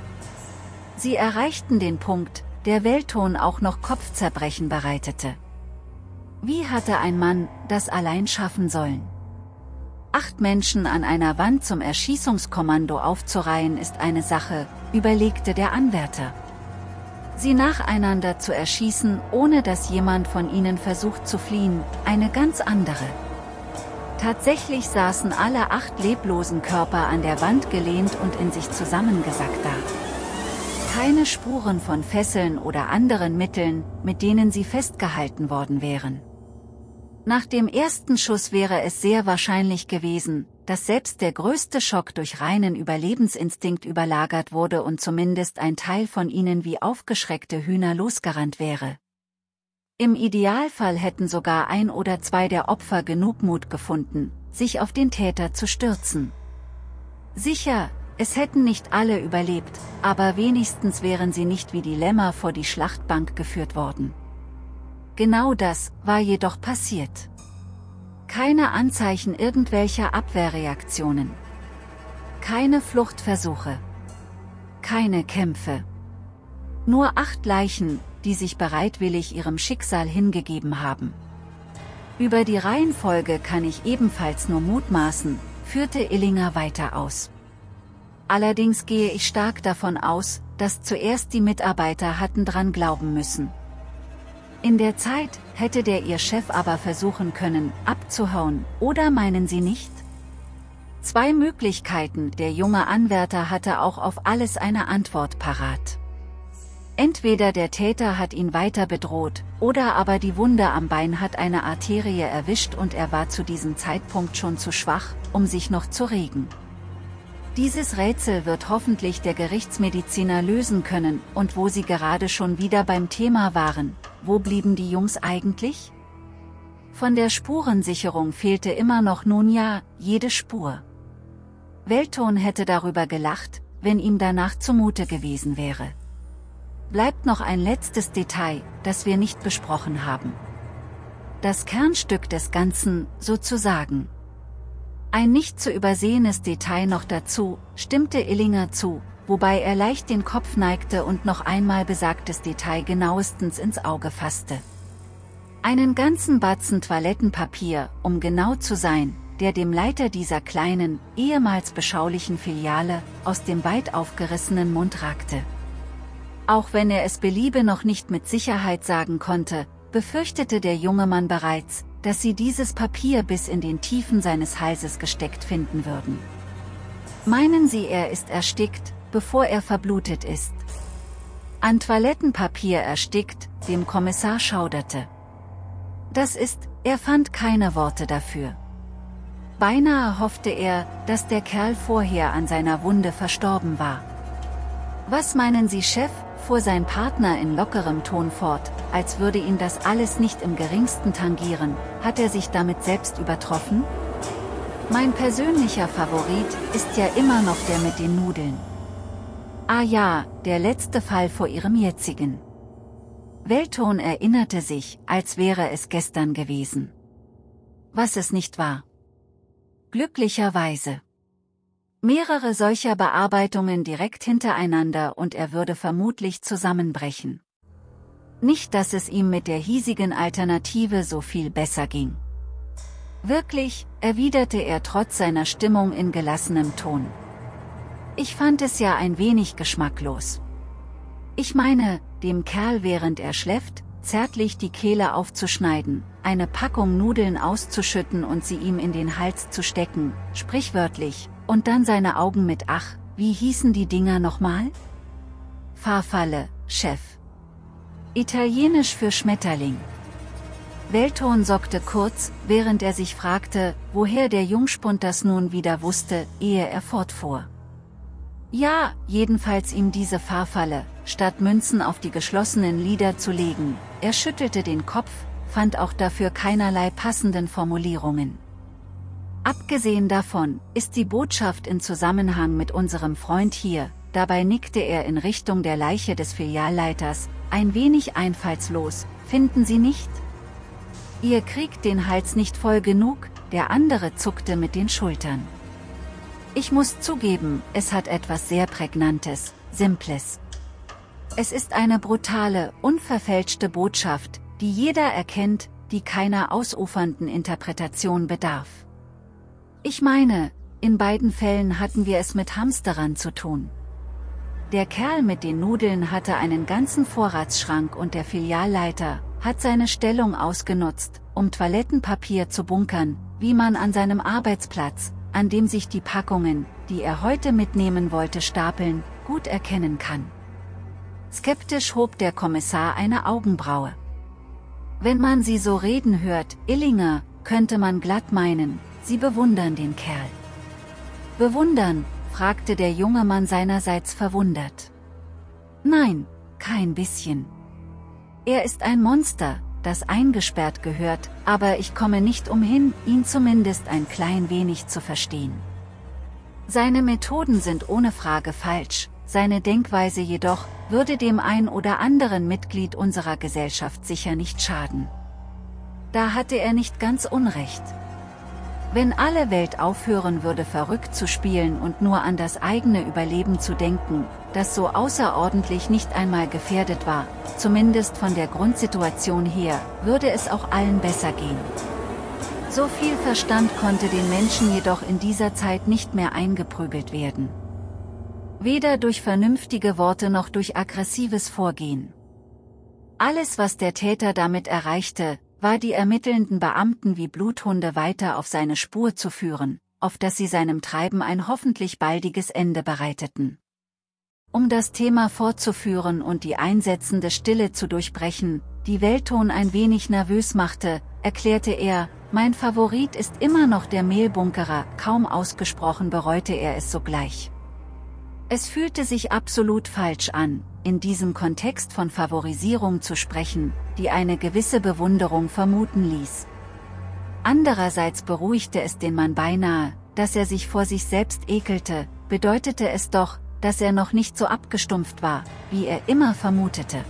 Sie erreichten den Punkt, der Weltton auch noch Kopfzerbrechen bereitete. Wie hatte ein Mann das allein schaffen sollen? Acht Menschen an einer Wand zum Erschießungskommando aufzureihen ist eine Sache, überlegte der Anwärter. Sie nacheinander zu erschießen, ohne dass jemand von ihnen versucht zu fliehen, eine ganz andere. Tatsächlich saßen alle acht leblosen Körper an der Wand gelehnt und in sich zusammengesackt da. Keine Spuren von Fesseln oder anderen Mitteln, mit denen sie festgehalten worden wären. Nach dem ersten Schuss wäre es sehr wahrscheinlich gewesen, dass selbst der größte Schock durch reinen Überlebensinstinkt überlagert wurde und zumindest ein Teil von ihnen wie aufgeschreckte Hühner losgerannt wäre. Im Idealfall hätten sogar ein oder zwei der Opfer genug Mut gefunden, sich auf den Täter zu stürzen. Sicher, es hätten nicht alle überlebt, aber wenigstens wären sie nicht wie die Lämmer vor die Schlachtbank geführt worden. Genau das war jedoch passiert. Keine Anzeichen irgendwelcher Abwehrreaktionen. Keine Fluchtversuche. Keine Kämpfe. Nur acht Leichen, die sich bereitwillig ihrem Schicksal hingegeben haben. Über die Reihenfolge kann ich ebenfalls nur mutmaßen, führte Illinger weiter aus. Allerdings gehe ich stark davon aus, dass zuerst die Mitarbeiter hatten dran glauben müssen. In der Zeit hätte der ihr Chef aber versuchen können, abzuhauen, oder meinen Sie nicht? Zwei Möglichkeiten, der junge Anwärter hatte auch auf alles eine Antwort parat. Entweder der Täter hat ihn weiter bedroht, oder aber die Wunde am Bein hat eine Arterie erwischt und er war zu diesem Zeitpunkt schon zu schwach, um sich noch zu regen. Dieses Rätsel wird hoffentlich der Gerichtsmediziner lösen können, und wo Sie gerade schon wieder beim Thema waren, wo blieben die Jungs eigentlich? Von der Spurensicherung fehlte immer noch nun ja, jede Spur. Welton hätte darüber gelacht, wenn ihm danach zumute gewesen wäre. Bleibt noch ein letztes Detail, das wir nicht besprochen haben. Das Kernstück des Ganzen, sozusagen. Ein nicht zu übersehenes Detail noch dazu, stimmte Illinger zu, wobei er leicht den Kopf neigte und noch einmal besagtes Detail genauestens ins Auge fasste. Einen ganzen Batzen Toilettenpapier, um genau zu sein, der dem Leiter dieser kleinen, ehemals beschaulichen Filiale, aus dem weit aufgerissenen Mund ragte. Auch wenn er es beliebe noch nicht mit Sicherheit sagen konnte, befürchtete der junge Mann bereits, dass sie dieses Papier bis in den Tiefen seines Halses gesteckt finden würden. Meinen Sie er ist erstickt, bevor er verblutet ist? An Toilettenpapier erstickt, dem Kommissar schauderte. Das ist, er fand keine Worte dafür. Beinahe hoffte er, dass der Kerl vorher an seiner Wunde verstorben war. Was meinen Sie, Chef? fuhr sein Partner in lockerem Ton fort, als würde ihn das alles nicht im geringsten tangieren, hat er sich damit selbst übertroffen? Mein persönlicher Favorit ist ja immer noch der mit den Nudeln. Ah ja, der letzte Fall vor ihrem jetzigen. Weltton erinnerte sich, als wäre es gestern gewesen. Was es nicht war. Glücklicherweise. Mehrere solcher Bearbeitungen direkt hintereinander und er würde vermutlich zusammenbrechen. Nicht dass es ihm mit der hiesigen Alternative so viel besser ging. Wirklich, erwiderte er trotz seiner Stimmung in gelassenem Ton. Ich fand es ja ein wenig geschmacklos. Ich meine, dem Kerl während er schläft, zärtlich die Kehle aufzuschneiden, eine Packung Nudeln auszuschütten und sie ihm in den Hals zu stecken, sprichwörtlich, und dann seine Augen mit Ach, wie hießen die Dinger nochmal? Fahrfalle, Chef. Italienisch für Schmetterling. Weltton sockte kurz, während er sich fragte, woher der Jungspund das nun wieder wusste, ehe er fortfuhr. Ja, jedenfalls ihm diese Fahrfalle, statt Münzen auf die geschlossenen Lider zu legen, er schüttelte den Kopf, fand auch dafür keinerlei passenden Formulierungen. Abgesehen davon, ist die Botschaft in Zusammenhang mit unserem Freund hier, dabei nickte er in Richtung der Leiche des Filialleiters, ein wenig einfallslos, finden Sie nicht? Ihr kriegt den Hals nicht voll genug, der andere zuckte mit den Schultern. Ich muss zugeben, es hat etwas sehr Prägnantes, Simples. Es ist eine brutale, unverfälschte Botschaft, die jeder erkennt, die keiner ausufernden Interpretation bedarf. Ich meine, in beiden Fällen hatten wir es mit Hamsterern zu tun. Der Kerl mit den Nudeln hatte einen ganzen Vorratsschrank und der Filialleiter hat seine Stellung ausgenutzt, um Toilettenpapier zu bunkern, wie man an seinem Arbeitsplatz, an dem sich die Packungen, die er heute mitnehmen wollte stapeln, gut erkennen kann. Skeptisch hob der Kommissar eine Augenbraue. Wenn man sie so reden hört, Illinger, könnte man glatt meinen, Sie bewundern den Kerl. Bewundern, fragte der junge Mann seinerseits verwundert. Nein, kein bisschen. Er ist ein Monster, das eingesperrt gehört, aber ich komme nicht umhin, ihn zumindest ein klein wenig zu verstehen. Seine Methoden sind ohne Frage falsch, seine Denkweise jedoch, würde dem ein oder anderen Mitglied unserer Gesellschaft sicher nicht schaden. Da hatte er nicht ganz Unrecht. Wenn alle Welt aufhören würde verrückt zu spielen und nur an das eigene Überleben zu denken, das so außerordentlich nicht einmal gefährdet war, zumindest von der Grundsituation her, würde es auch allen besser gehen. So viel Verstand konnte den Menschen jedoch in dieser Zeit nicht mehr eingeprügelt werden. Weder durch vernünftige Worte noch durch aggressives Vorgehen. Alles was der Täter damit erreichte, war die ermittelnden Beamten wie Bluthunde weiter auf seine Spur zu führen, auf dass sie seinem Treiben ein hoffentlich baldiges Ende bereiteten. Um das Thema fortzuführen und die einsetzende Stille zu durchbrechen, die Weltton ein wenig nervös machte, erklärte er, mein Favorit ist immer noch der Mehlbunkerer, kaum ausgesprochen bereute er es sogleich. Es fühlte sich absolut falsch an, in diesem Kontext von Favorisierung zu sprechen, die eine gewisse Bewunderung vermuten ließ. Andererseits beruhigte es den Mann beinahe, dass er sich vor sich selbst ekelte, bedeutete es doch, dass er noch nicht so abgestumpft war, wie er immer vermutete.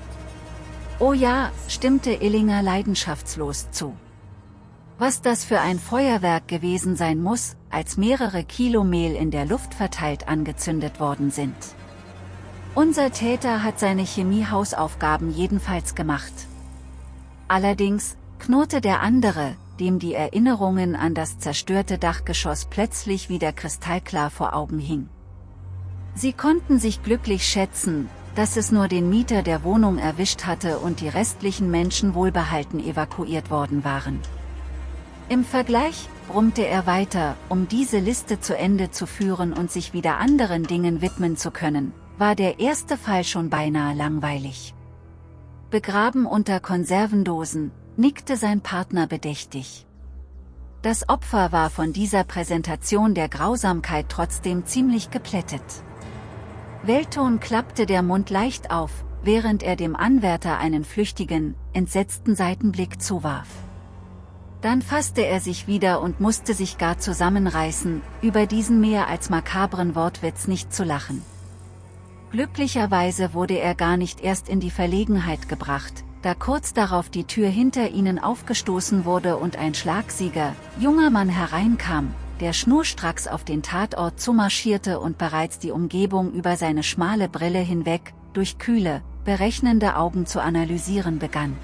Oh ja, stimmte Illinger leidenschaftslos zu. Was das für ein Feuerwerk gewesen sein muss, als mehrere Kilo Mehl in der Luft verteilt angezündet worden sind. Unser Täter hat seine Chemiehausaufgaben jedenfalls gemacht. Allerdings, knurrte der andere, dem die Erinnerungen an das zerstörte Dachgeschoss plötzlich wieder kristallklar vor Augen hing. Sie konnten sich glücklich schätzen, dass es nur den Mieter der Wohnung erwischt hatte und die restlichen Menschen wohlbehalten evakuiert worden waren. Im Vergleich, brummte er weiter, um diese Liste zu Ende zu führen und sich wieder anderen Dingen widmen zu können, war der erste Fall schon beinahe langweilig. Begraben unter Konservendosen, nickte sein Partner bedächtig. Das Opfer war von dieser Präsentation der Grausamkeit trotzdem ziemlich geplättet. Welton klappte der Mund leicht auf, während er dem Anwärter einen flüchtigen, entsetzten Seitenblick zuwarf. Dann fasste er sich wieder und musste sich gar zusammenreißen, über diesen mehr als makabren Wortwitz nicht zu lachen. Glücklicherweise wurde er gar nicht erst in die Verlegenheit gebracht, da kurz darauf die Tür hinter ihnen aufgestoßen wurde und ein Schlagsieger, junger Mann hereinkam, der schnurstracks auf den Tatort zumarschierte und bereits die Umgebung über seine schmale Brille hinweg, durch kühle, berechnende Augen zu analysieren begann.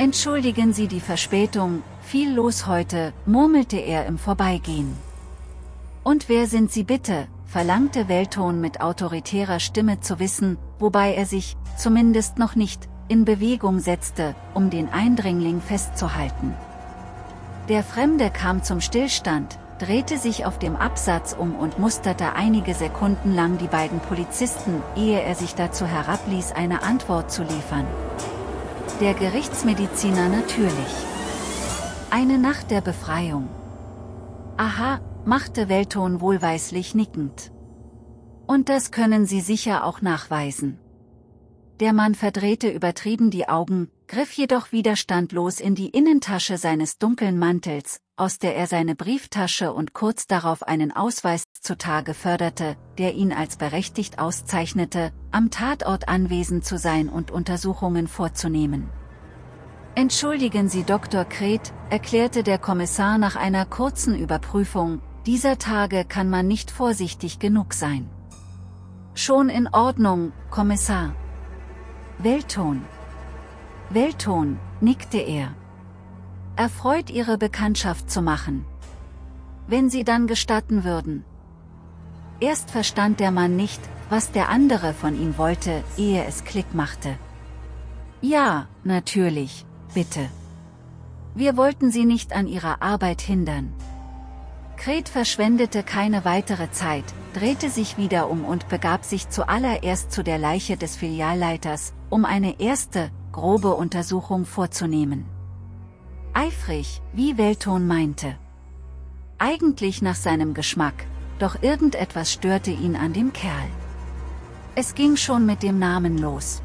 Entschuldigen Sie die Verspätung, viel los heute, murmelte er im Vorbeigehen. Und wer sind Sie bitte, verlangte Welton mit autoritärer Stimme zu wissen, wobei er sich, zumindest noch nicht, in Bewegung setzte, um den Eindringling festzuhalten. Der Fremde kam zum Stillstand, drehte sich auf dem Absatz um und musterte einige Sekunden lang die beiden Polizisten, ehe er sich dazu herabließ eine Antwort zu liefern. Der Gerichtsmediziner natürlich. Eine Nacht der Befreiung. Aha, machte Welton wohlweislich nickend. Und das können Sie sicher auch nachweisen. Der Mann verdrehte übertrieben die Augen, griff jedoch widerstandlos in die Innentasche seines dunklen Mantels, aus der er seine Brieftasche und kurz darauf einen Ausweis zutage förderte, der ihn als berechtigt auszeichnete, am Tatort anwesend zu sein und Untersuchungen vorzunehmen. Entschuldigen Sie Dr. Kret, erklärte der Kommissar nach einer kurzen Überprüfung, dieser Tage kann man nicht vorsichtig genug sein. Schon in Ordnung, Kommissar. Weltton. Weltton, nickte er. Erfreut Ihre Bekanntschaft zu machen. Wenn Sie dann gestatten würden. Erst verstand der Mann nicht, was der andere von ihm wollte, ehe es Klick machte. Ja, natürlich, bitte. Wir wollten Sie nicht an Ihrer Arbeit hindern. Kret verschwendete keine weitere Zeit, drehte sich wieder um und begab sich zuallererst zu der Leiche des Filialleiters, um eine erste, grobe Untersuchung vorzunehmen. Eifrig, wie Welton meinte. Eigentlich nach seinem Geschmack, doch irgendetwas störte ihn an dem Kerl. Es ging schon mit dem Namen los.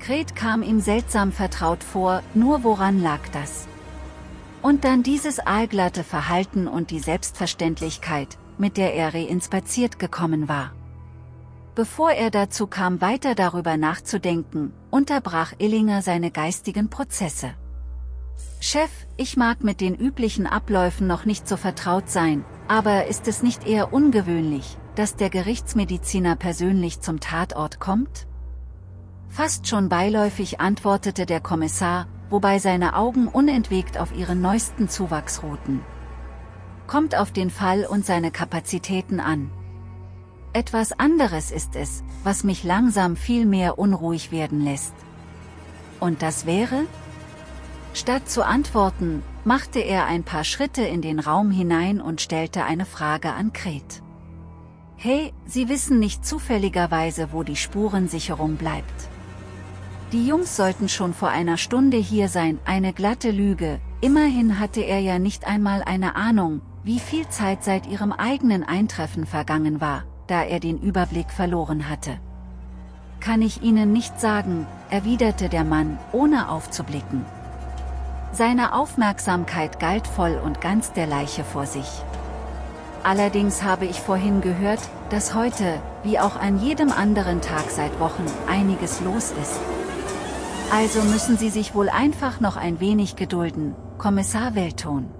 Kret kam ihm seltsam vertraut vor, nur woran lag das? Und dann dieses aalglatte Verhalten und die Selbstverständlichkeit, mit der er reinspaziert gekommen war. Bevor er dazu kam weiter darüber nachzudenken, unterbrach Illinger seine geistigen Prozesse. Chef, ich mag mit den üblichen Abläufen noch nicht so vertraut sein, aber ist es nicht eher ungewöhnlich, dass der Gerichtsmediziner persönlich zum Tatort kommt? Fast schon beiläufig antwortete der Kommissar, wobei seine Augen unentwegt auf ihren neuesten Zuwachs ruhten. Kommt auf den Fall und seine Kapazitäten an. Etwas anderes ist es, was mich langsam viel mehr unruhig werden lässt. Und das wäre? Statt zu antworten, machte er ein paar Schritte in den Raum hinein und stellte eine Frage an Kret. Hey, Sie wissen nicht zufälligerweise, wo die Spurensicherung bleibt. Die Jungs sollten schon vor einer Stunde hier sein, eine glatte Lüge, immerhin hatte er ja nicht einmal eine Ahnung, wie viel Zeit seit ihrem eigenen Eintreffen vergangen war, da er den Überblick verloren hatte. Kann ich Ihnen nicht sagen, erwiderte der Mann, ohne aufzublicken. Seine Aufmerksamkeit galt voll und ganz der Leiche vor sich. Allerdings habe ich vorhin gehört, dass heute, wie auch an jedem anderen Tag seit Wochen, einiges los ist. Also müssen Sie sich wohl einfach noch ein wenig gedulden, Kommissar Welton.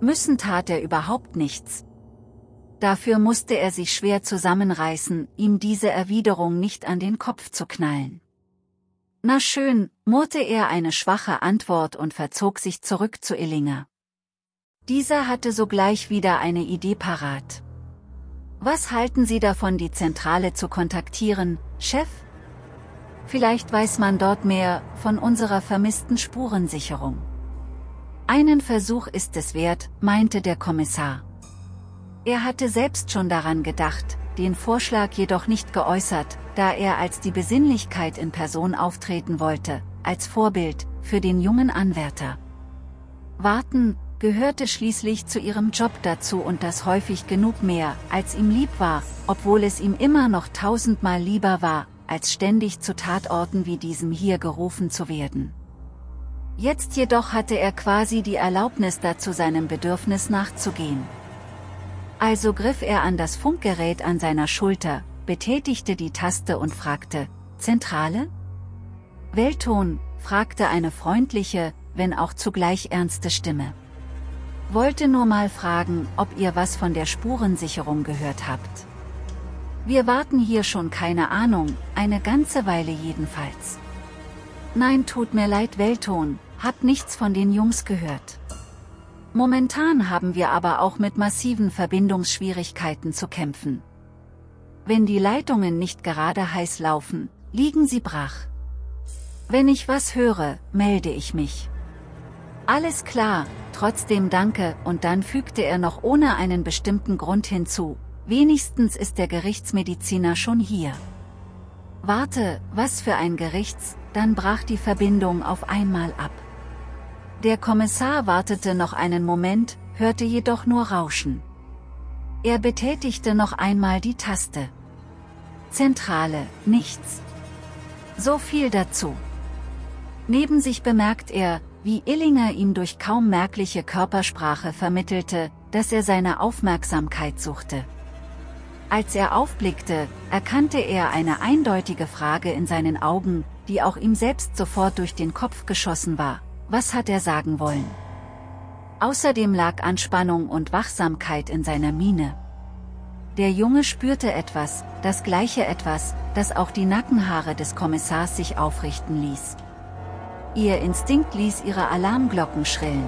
Müssen tat er überhaupt nichts, Dafür musste er sich schwer zusammenreißen, ihm diese Erwiderung nicht an den Kopf zu knallen. Na schön, murrte er eine schwache Antwort und verzog sich zurück zu Illinger. Dieser hatte sogleich wieder eine Idee parat. Was halten Sie davon, die Zentrale zu kontaktieren, Chef? Vielleicht weiß man dort mehr von unserer vermissten Spurensicherung. Einen Versuch ist es wert, meinte der Kommissar. Er hatte selbst schon daran gedacht, den Vorschlag jedoch nicht geäußert, da er als die Besinnlichkeit in Person auftreten wollte, als Vorbild, für den jungen Anwärter. Warten, gehörte schließlich zu ihrem Job dazu und das häufig genug mehr, als ihm lieb war, obwohl es ihm immer noch tausendmal lieber war, als ständig zu Tatorten wie diesem hier gerufen zu werden. Jetzt jedoch hatte er quasi die Erlaubnis dazu seinem Bedürfnis nachzugehen. Also griff er an das Funkgerät an seiner Schulter, betätigte die Taste und fragte, Zentrale? Weltton, fragte eine freundliche, wenn auch zugleich ernste Stimme. Wollte nur mal fragen, ob ihr was von der Spurensicherung gehört habt. Wir warten hier schon keine Ahnung, eine ganze Weile jedenfalls. Nein tut mir leid Weltton, hab nichts von den Jungs gehört. Momentan haben wir aber auch mit massiven Verbindungsschwierigkeiten zu kämpfen. Wenn die Leitungen nicht gerade heiß laufen, liegen sie brach. Wenn ich was höre, melde ich mich. Alles klar, trotzdem danke, und dann fügte er noch ohne einen bestimmten Grund hinzu, wenigstens ist der Gerichtsmediziner schon hier. Warte, was für ein Gerichts, dann brach die Verbindung auf einmal ab. Der Kommissar wartete noch einen Moment, hörte jedoch nur Rauschen. Er betätigte noch einmal die Taste. Zentrale, nichts. So viel dazu. Neben sich bemerkt er, wie Illinger ihm durch kaum merkliche Körpersprache vermittelte, dass er seine Aufmerksamkeit suchte. Als er aufblickte, erkannte er eine eindeutige Frage in seinen Augen, die auch ihm selbst sofort durch den Kopf geschossen war. Was hat er sagen wollen? Außerdem lag Anspannung und Wachsamkeit in seiner Miene. Der Junge spürte etwas, das gleiche etwas, das auch die Nackenhaare des Kommissars sich aufrichten ließ. Ihr Instinkt ließ ihre Alarmglocken schrillen.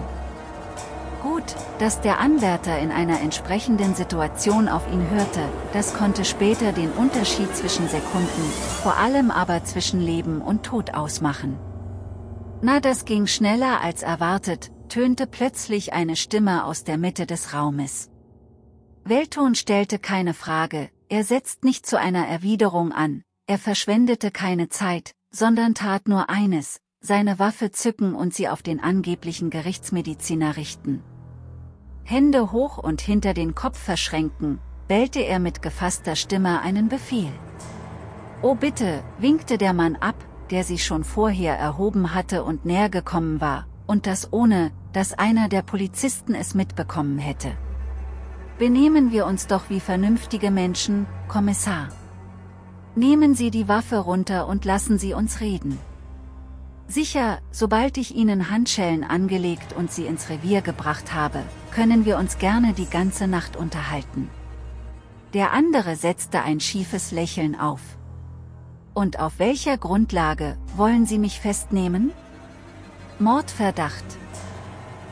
Gut, dass der Anwärter in einer entsprechenden Situation auf ihn hörte, das konnte später den Unterschied zwischen Sekunden, vor allem aber zwischen Leben und Tod ausmachen. Na das ging schneller als erwartet, tönte plötzlich eine Stimme aus der Mitte des Raumes. Welton stellte keine Frage, er setzt nicht zu einer Erwiderung an, er verschwendete keine Zeit, sondern tat nur eines, seine Waffe zücken und sie auf den angeblichen Gerichtsmediziner richten. Hände hoch und hinter den Kopf verschränken, bellte er mit gefasster Stimme einen Befehl. Oh bitte, winkte der Mann ab, der sich schon vorher erhoben hatte und näher gekommen war, und das ohne, dass einer der Polizisten es mitbekommen hätte. Benehmen wir uns doch wie vernünftige Menschen, Kommissar. Nehmen Sie die Waffe runter und lassen Sie uns reden. Sicher, sobald ich Ihnen Handschellen angelegt und Sie ins Revier gebracht habe, können wir uns gerne die ganze Nacht unterhalten. Der andere setzte ein schiefes Lächeln auf. Und auf welcher Grundlage wollen Sie mich festnehmen? Mordverdacht.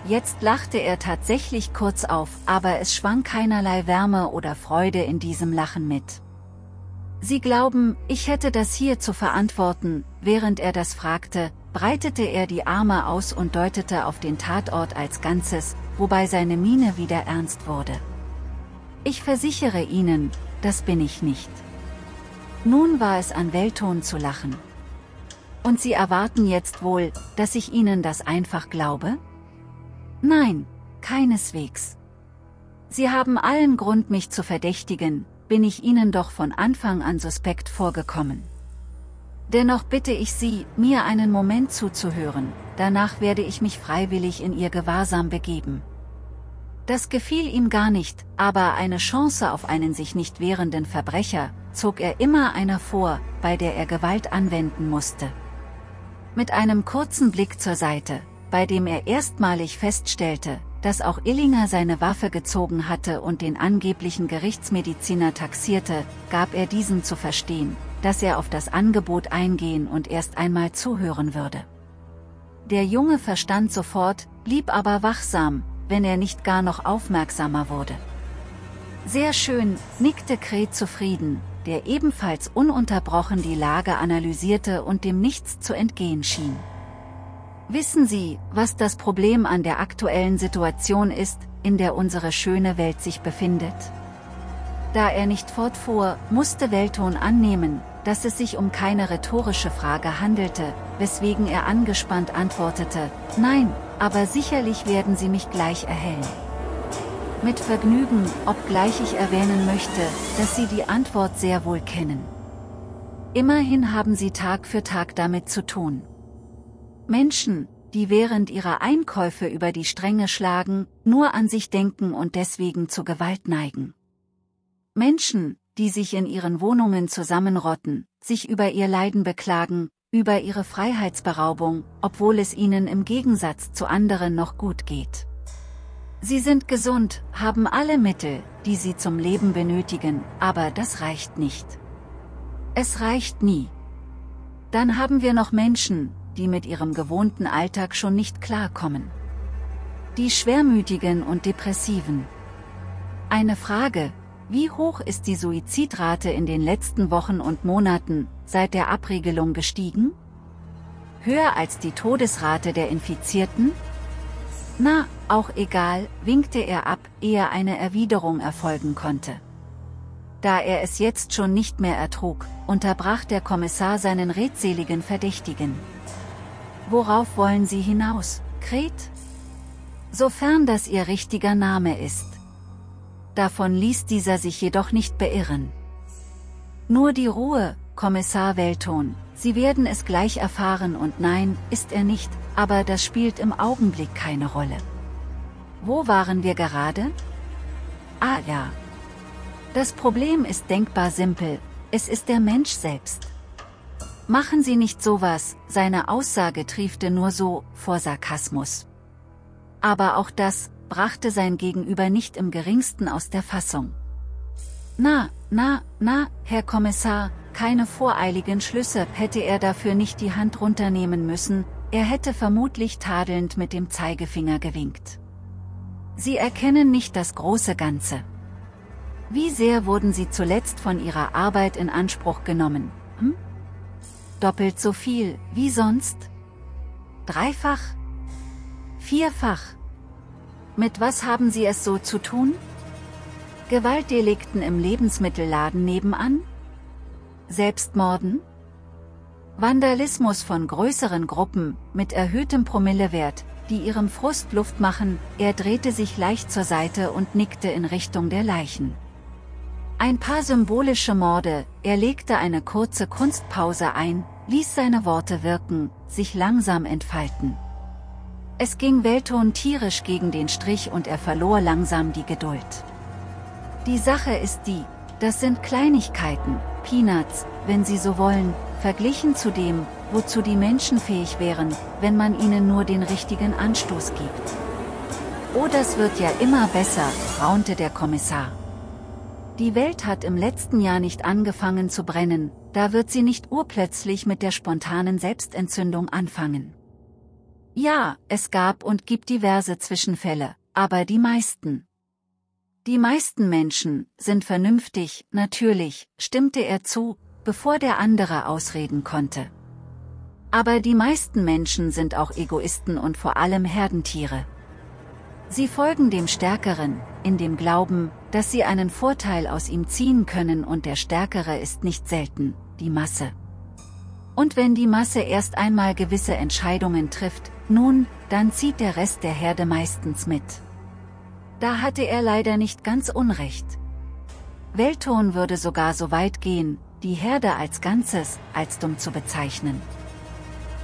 Jetzt lachte er tatsächlich kurz auf, aber es schwang keinerlei Wärme oder Freude in diesem Lachen mit. Sie glauben, ich hätte das hier zu verantworten, während er das fragte, breitete er die Arme aus und deutete auf den Tatort als Ganzes, wobei seine Miene wieder ernst wurde. Ich versichere Ihnen, das bin ich nicht. Nun war es an Weltton zu lachen. Und Sie erwarten jetzt wohl, dass ich Ihnen das einfach glaube? Nein, keineswegs. Sie haben allen Grund mich zu verdächtigen, bin ich Ihnen doch von Anfang an suspekt vorgekommen. Dennoch bitte ich Sie, mir einen Moment zuzuhören, danach werde ich mich freiwillig in Ihr Gewahrsam begeben. Das gefiel ihm gar nicht, aber eine Chance auf einen sich nicht wehrenden Verbrecher, zog er immer einer vor, bei der er Gewalt anwenden musste. Mit einem kurzen Blick zur Seite, bei dem er erstmalig feststellte, dass auch Illinger seine Waffe gezogen hatte und den angeblichen Gerichtsmediziner taxierte, gab er diesem zu verstehen, dass er auf das Angebot eingehen und erst einmal zuhören würde. Der Junge verstand sofort, blieb aber wachsam, wenn er nicht gar noch aufmerksamer wurde. Sehr schön, nickte Kret zufrieden, der ebenfalls ununterbrochen die Lage analysierte und dem nichts zu entgehen schien. Wissen Sie, was das Problem an der aktuellen Situation ist, in der unsere schöne Welt sich befindet? Da er nicht fortfuhr, musste Welton annehmen, dass es sich um keine rhetorische Frage handelte, weswegen er angespannt antwortete, nein, aber sicherlich werden Sie mich gleich erhellen. Mit Vergnügen, obgleich ich erwähnen möchte, dass Sie die Antwort sehr wohl kennen. Immerhin haben Sie Tag für Tag damit zu tun. Menschen, die während ihrer Einkäufe über die Stränge schlagen, nur an sich denken und deswegen zur Gewalt neigen. Menschen, die sich in ihren Wohnungen zusammenrotten, sich über ihr Leiden beklagen, über ihre Freiheitsberaubung, obwohl es ihnen im Gegensatz zu anderen noch gut geht. Sie sind gesund, haben alle Mittel, die sie zum Leben benötigen, aber das reicht nicht. Es reicht nie. Dann haben wir noch Menschen, die mit ihrem gewohnten Alltag schon nicht klarkommen. Die Schwermütigen und Depressiven. Eine Frage, wie hoch ist die Suizidrate in den letzten Wochen und Monaten, seit der Abregelung gestiegen? Höher als die Todesrate der Infizierten? Na, auch egal, winkte er ab, ehe eine Erwiderung erfolgen konnte. Da er es jetzt schon nicht mehr ertrug, unterbrach der Kommissar seinen redseligen Verdächtigen. Worauf wollen Sie hinaus, Kret? Sofern das Ihr richtiger Name ist. Davon ließ dieser sich jedoch nicht beirren. Nur die Ruhe, Kommissar Welton, Sie werden es gleich erfahren und nein, ist er nicht, aber das spielt im Augenblick keine Rolle. Wo waren wir gerade? Ah ja. Das Problem ist denkbar simpel, es ist der Mensch selbst. Machen Sie nicht sowas, seine Aussage triefte nur so, vor Sarkasmus. Aber auch das, brachte sein Gegenüber nicht im geringsten aus der Fassung. Na, na, na, Herr Kommissar, keine voreiligen Schlüsse hätte er dafür nicht die Hand runternehmen müssen, er hätte vermutlich tadelnd mit dem Zeigefinger gewinkt. Sie erkennen nicht das große Ganze. Wie sehr wurden Sie zuletzt von Ihrer Arbeit in Anspruch genommen, hm? Doppelt so viel, wie sonst? Dreifach? Vierfach? Mit was haben Sie es so zu tun? Gewaltdelikten im Lebensmittelladen nebenan? Selbstmorden? Vandalismus von größeren Gruppen, mit erhöhtem Promillewert, die ihrem Frust Luft machen, er drehte sich leicht zur Seite und nickte in Richtung der Leichen. Ein paar symbolische Morde, er legte eine kurze Kunstpause ein, ließ seine Worte wirken, sich langsam entfalten. Es ging Welton tierisch gegen den Strich und er verlor langsam die Geduld. Die Sache ist die, das sind Kleinigkeiten, Peanuts, wenn Sie so wollen, verglichen zu dem, wozu die Menschen fähig wären, wenn man ihnen nur den richtigen Anstoß gibt. Oh, das wird ja immer besser, raunte der Kommissar. Die Welt hat im letzten Jahr nicht angefangen zu brennen, da wird sie nicht urplötzlich mit der spontanen Selbstentzündung anfangen. Ja, es gab und gibt diverse Zwischenfälle, aber die meisten. Die meisten Menschen sind vernünftig, natürlich, stimmte er zu, bevor der andere ausreden konnte. Aber die meisten Menschen sind auch Egoisten und vor allem Herdentiere. Sie folgen dem Stärkeren, in dem Glauben, dass sie einen Vorteil aus ihm ziehen können und der Stärkere ist nicht selten, die Masse. Und wenn die Masse erst einmal gewisse Entscheidungen trifft, nun, dann zieht der Rest der Herde meistens mit. Da hatte er leider nicht ganz unrecht. Welton würde sogar so weit gehen, die Herde als Ganzes, als dumm zu bezeichnen.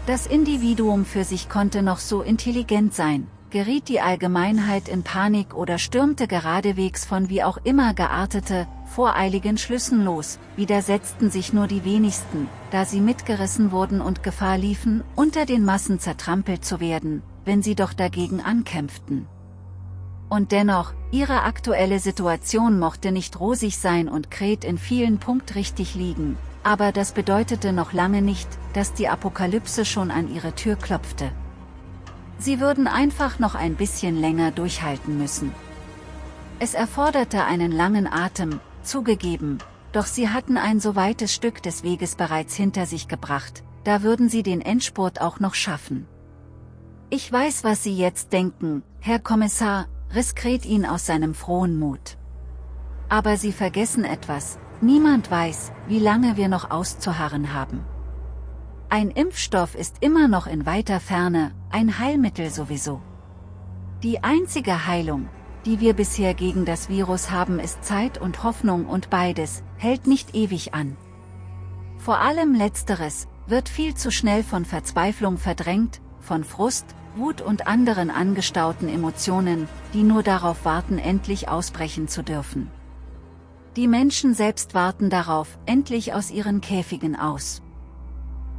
Das Individuum für sich konnte noch so intelligent sein, geriet die Allgemeinheit in Panik oder stürmte geradewegs von wie auch immer geartete, voreiligen Schlüssen los, widersetzten sich nur die wenigsten, da sie mitgerissen wurden und Gefahr liefen, unter den Massen zertrampelt zu werden, wenn sie doch dagegen ankämpften. Und dennoch, ihre aktuelle Situation mochte nicht rosig sein und Kret in vielen Punkt richtig liegen, aber das bedeutete noch lange nicht, dass die Apokalypse schon an ihre Tür klopfte. Sie würden einfach noch ein bisschen länger durchhalten müssen. Es erforderte einen langen Atem, zugegeben, doch sie hatten ein so weites Stück des Weges bereits hinter sich gebracht, da würden sie den Endspurt auch noch schaffen. Ich weiß, was Sie jetzt denken, Herr Kommissar, riss Kret ihn aus seinem frohen Mut. Aber Sie vergessen etwas, niemand weiß, wie lange wir noch auszuharren haben. Ein Impfstoff ist immer noch in weiter Ferne, ein Heilmittel sowieso. Die einzige Heilung, die wir bisher gegen das Virus haben, ist Zeit und Hoffnung und beides hält nicht ewig an. Vor allem letzteres wird viel zu schnell von Verzweiflung verdrängt, von Frust, Wut und anderen angestauten Emotionen, die nur darauf warten, endlich ausbrechen zu dürfen. Die Menschen selbst warten darauf, endlich aus ihren Käfigen aus.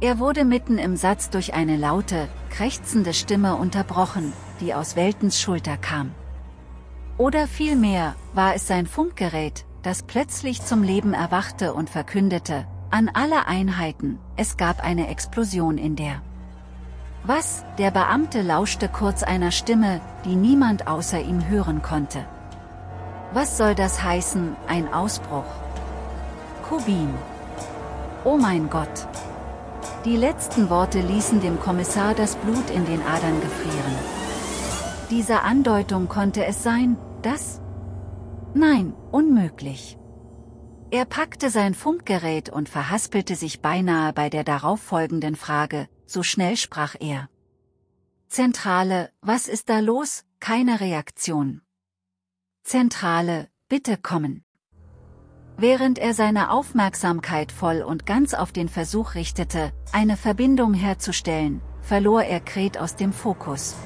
Er wurde mitten im Satz durch eine laute, krächzende Stimme unterbrochen, die aus Weltens Schulter kam. Oder vielmehr war es sein Funkgerät, das plötzlich zum Leben erwachte und verkündete, an alle Einheiten, es gab eine Explosion in der. Was, der Beamte lauschte kurz einer Stimme, die niemand außer ihm hören konnte. Was soll das heißen, ein Ausbruch? Kubin. Oh mein Gott. Die letzten Worte ließen dem Kommissar das Blut in den Adern gefrieren. Diese Andeutung konnte es sein, dass... Nein, unmöglich. Er packte sein Funkgerät und verhaspelte sich beinahe bei der darauffolgenden Frage, so schnell sprach er. Zentrale, was ist da los? Keine Reaktion. Zentrale, bitte kommen. Während er seine Aufmerksamkeit voll und ganz auf den Versuch richtete, eine Verbindung herzustellen, verlor er Kret aus dem Fokus.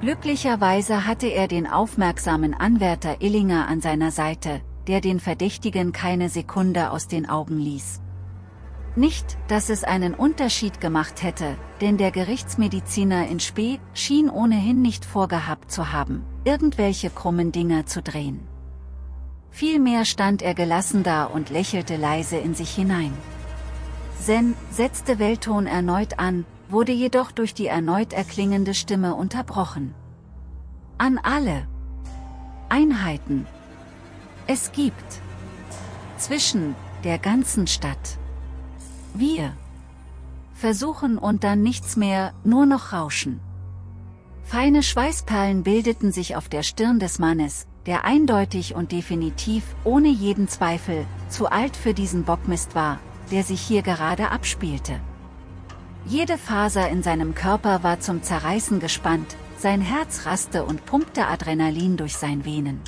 Glücklicherweise hatte er den aufmerksamen Anwärter Illinger an seiner Seite, der den Verdächtigen keine Sekunde aus den Augen ließ. Nicht, dass es einen Unterschied gemacht hätte, denn der Gerichtsmediziner in Spee schien ohnehin nicht vorgehabt zu haben, irgendwelche krummen Dinger zu drehen. Vielmehr stand er gelassen da und lächelte leise in sich hinein. Zen setzte Weltton erneut an, wurde jedoch durch die erneut erklingende Stimme unterbrochen. An alle Einheiten. Es gibt zwischen der ganzen Stadt wir versuchen und dann nichts mehr, nur noch Rauschen. Feine Schweißperlen bildeten sich auf der Stirn des Mannes, der eindeutig und definitiv, ohne jeden Zweifel, zu alt für diesen Bockmist war, der sich hier gerade abspielte. Jede Faser in seinem Körper war zum Zerreißen gespannt, sein Herz raste und pumpte Adrenalin durch sein Venen.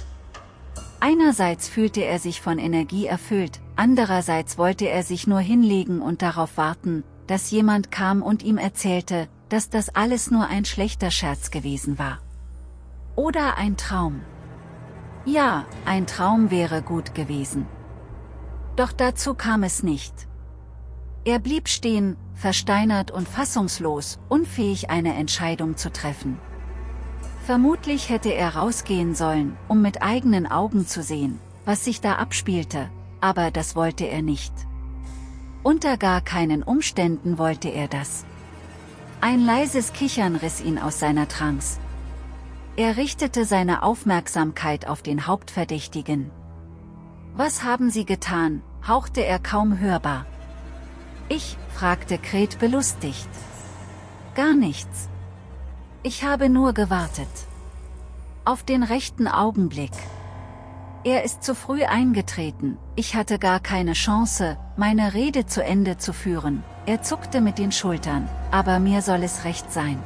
Einerseits fühlte er sich von Energie erfüllt, andererseits wollte er sich nur hinlegen und darauf warten, dass jemand kam und ihm erzählte, dass das alles nur ein schlechter Scherz gewesen war. Oder ein Traum. Ja, ein Traum wäre gut gewesen. Doch dazu kam es nicht. Er blieb stehen, versteinert und fassungslos, unfähig eine Entscheidung zu treffen. Vermutlich hätte er rausgehen sollen, um mit eigenen Augen zu sehen, was sich da abspielte, aber das wollte er nicht. Unter gar keinen Umständen wollte er das. Ein leises Kichern riss ihn aus seiner Trance. Er richtete seine Aufmerksamkeit auf den Hauptverdächtigen. Was haben Sie getan? hauchte er kaum hörbar. Ich, fragte Kret belustigt. Gar nichts. Ich habe nur gewartet. Auf den rechten Augenblick. Er ist zu früh eingetreten, ich hatte gar keine Chance, meine Rede zu Ende zu führen, er zuckte mit den Schultern, aber mir soll es recht sein.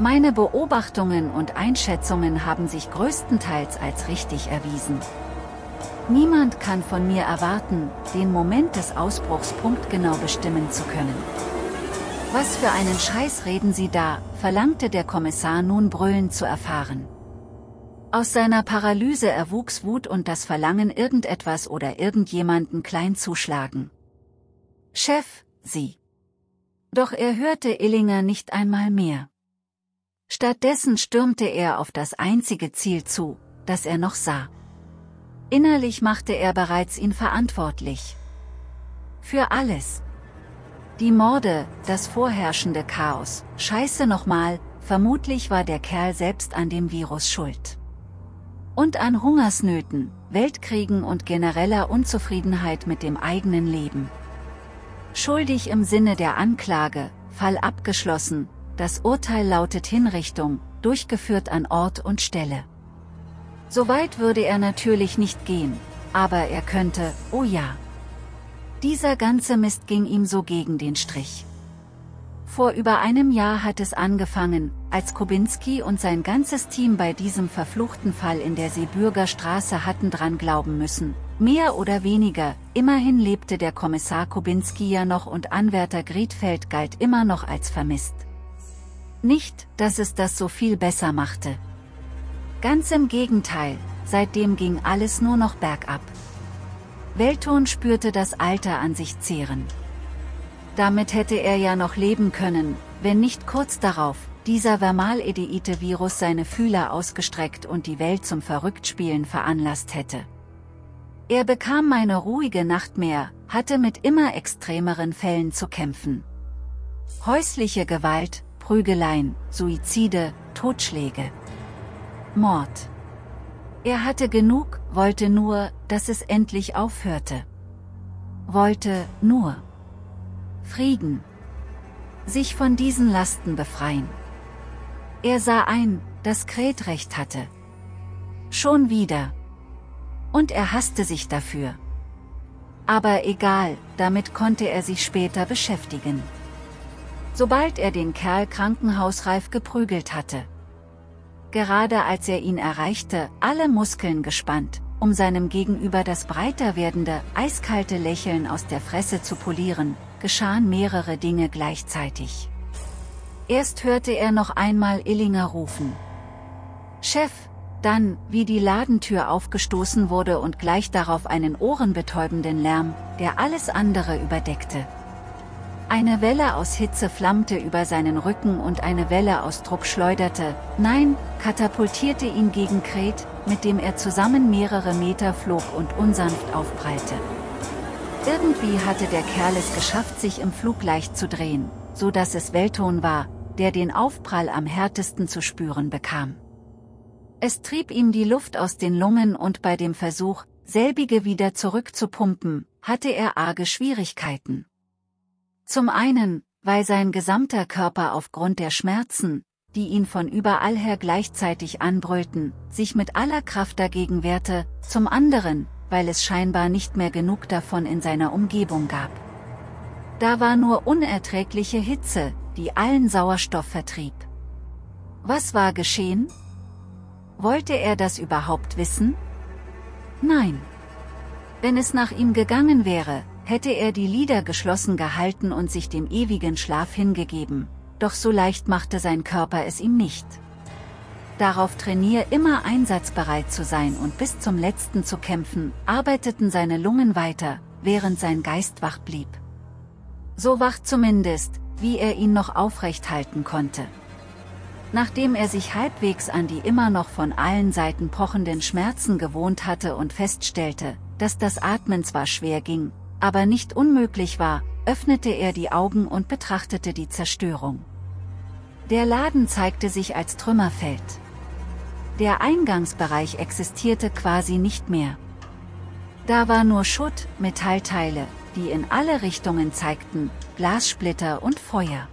Meine Beobachtungen und Einschätzungen haben sich größtenteils als richtig erwiesen. Niemand kann von mir erwarten, den Moment des Ausbruchs punktgenau bestimmen zu können. Was für einen Scheiß reden Sie da, verlangte der Kommissar nun brüllend zu erfahren. Aus seiner Paralyse erwuchs Wut und das Verlangen irgendetwas oder irgendjemanden klein zuschlagen. Chef, Sie. Doch er hörte Illinger nicht einmal mehr. Stattdessen stürmte er auf das einzige Ziel zu, das er noch sah. Innerlich machte er bereits ihn verantwortlich. Für alles. Die Morde, das vorherrschende Chaos, scheiße nochmal, vermutlich war der Kerl selbst an dem Virus schuld. Und an Hungersnöten, Weltkriegen und genereller Unzufriedenheit mit dem eigenen Leben. Schuldig im Sinne der Anklage, Fall abgeschlossen, das Urteil lautet Hinrichtung, durchgeführt an Ort und Stelle. Soweit würde er natürlich nicht gehen, aber er könnte, oh ja. Dieser ganze Mist ging ihm so gegen den Strich. Vor über einem Jahr hat es angefangen, als Kubinski und sein ganzes Team bei diesem verfluchten Fall in der Seebürger Straße hatten dran glauben müssen. Mehr oder weniger, immerhin lebte der Kommissar Kubinski ja noch und Anwärter Griedfeld galt immer noch als vermisst. Nicht, dass es das so viel besser machte. Ganz im Gegenteil, seitdem ging alles nur noch bergab. Welton spürte das Alter an sich zehren. Damit hätte er ja noch leben können, wenn nicht kurz darauf, dieser Vermaledeite-Virus seine Fühler ausgestreckt und die Welt zum Verrücktspielen veranlasst hätte. Er bekam meine ruhige Nacht mehr, hatte mit immer extremeren Fällen zu kämpfen. Häusliche Gewalt, Prügeleien, Suizide, Totschläge. Mord. Er hatte genug, wollte nur, dass es endlich aufhörte. Wollte, nur. Frieden. Sich von diesen Lasten befreien. Er sah ein, dass Kret recht hatte. Schon wieder. Und er hasste sich dafür. Aber egal, damit konnte er sich später beschäftigen. Sobald er den Kerl krankenhausreif geprügelt hatte. Gerade als er ihn erreichte, alle Muskeln gespannt, um seinem Gegenüber das breiter werdende, eiskalte Lächeln aus der Fresse zu polieren, geschahen mehrere Dinge gleichzeitig. Erst hörte er noch einmal Illinger rufen. Chef, dann, wie die Ladentür aufgestoßen wurde und gleich darauf einen ohrenbetäubenden Lärm, der alles andere überdeckte. Eine Welle aus Hitze flammte über seinen Rücken und eine Welle aus Druck schleuderte, nein, katapultierte ihn gegen Kret, mit dem er zusammen mehrere Meter flog und unsanft aufprallte. Irgendwie hatte der Kerl es geschafft sich im Flug leicht zu drehen, so dass es Welton war, der den Aufprall am härtesten zu spüren bekam. Es trieb ihm die Luft aus den Lungen und bei dem Versuch, selbige wieder zurückzupumpen, hatte er arge Schwierigkeiten. Zum einen, weil sein gesamter Körper aufgrund der Schmerzen, die ihn von überall her gleichzeitig anbrüllten, sich mit aller Kraft dagegen wehrte, zum anderen, weil es scheinbar nicht mehr genug davon in seiner Umgebung gab. Da war nur unerträgliche Hitze, die allen Sauerstoff vertrieb. Was war geschehen? Wollte er das überhaupt wissen? Nein. Wenn es nach ihm gegangen wäre, hätte er die Lider geschlossen gehalten und sich dem ewigen Schlaf hingegeben, doch so leicht machte sein Körper es ihm nicht. Darauf trainier immer einsatzbereit zu sein und bis zum letzten zu kämpfen, arbeiteten seine Lungen weiter, während sein Geist wach blieb. So wach zumindest, wie er ihn noch aufrecht halten konnte. Nachdem er sich halbwegs an die immer noch von allen Seiten pochenden Schmerzen gewohnt hatte und feststellte, dass das Atmen zwar schwer ging, aber nicht unmöglich war, öffnete er die Augen und betrachtete die Zerstörung. Der Laden zeigte sich als Trümmerfeld. Der Eingangsbereich existierte quasi nicht mehr. Da war nur Schutt, Metallteile, die in alle Richtungen zeigten, Glassplitter und Feuer.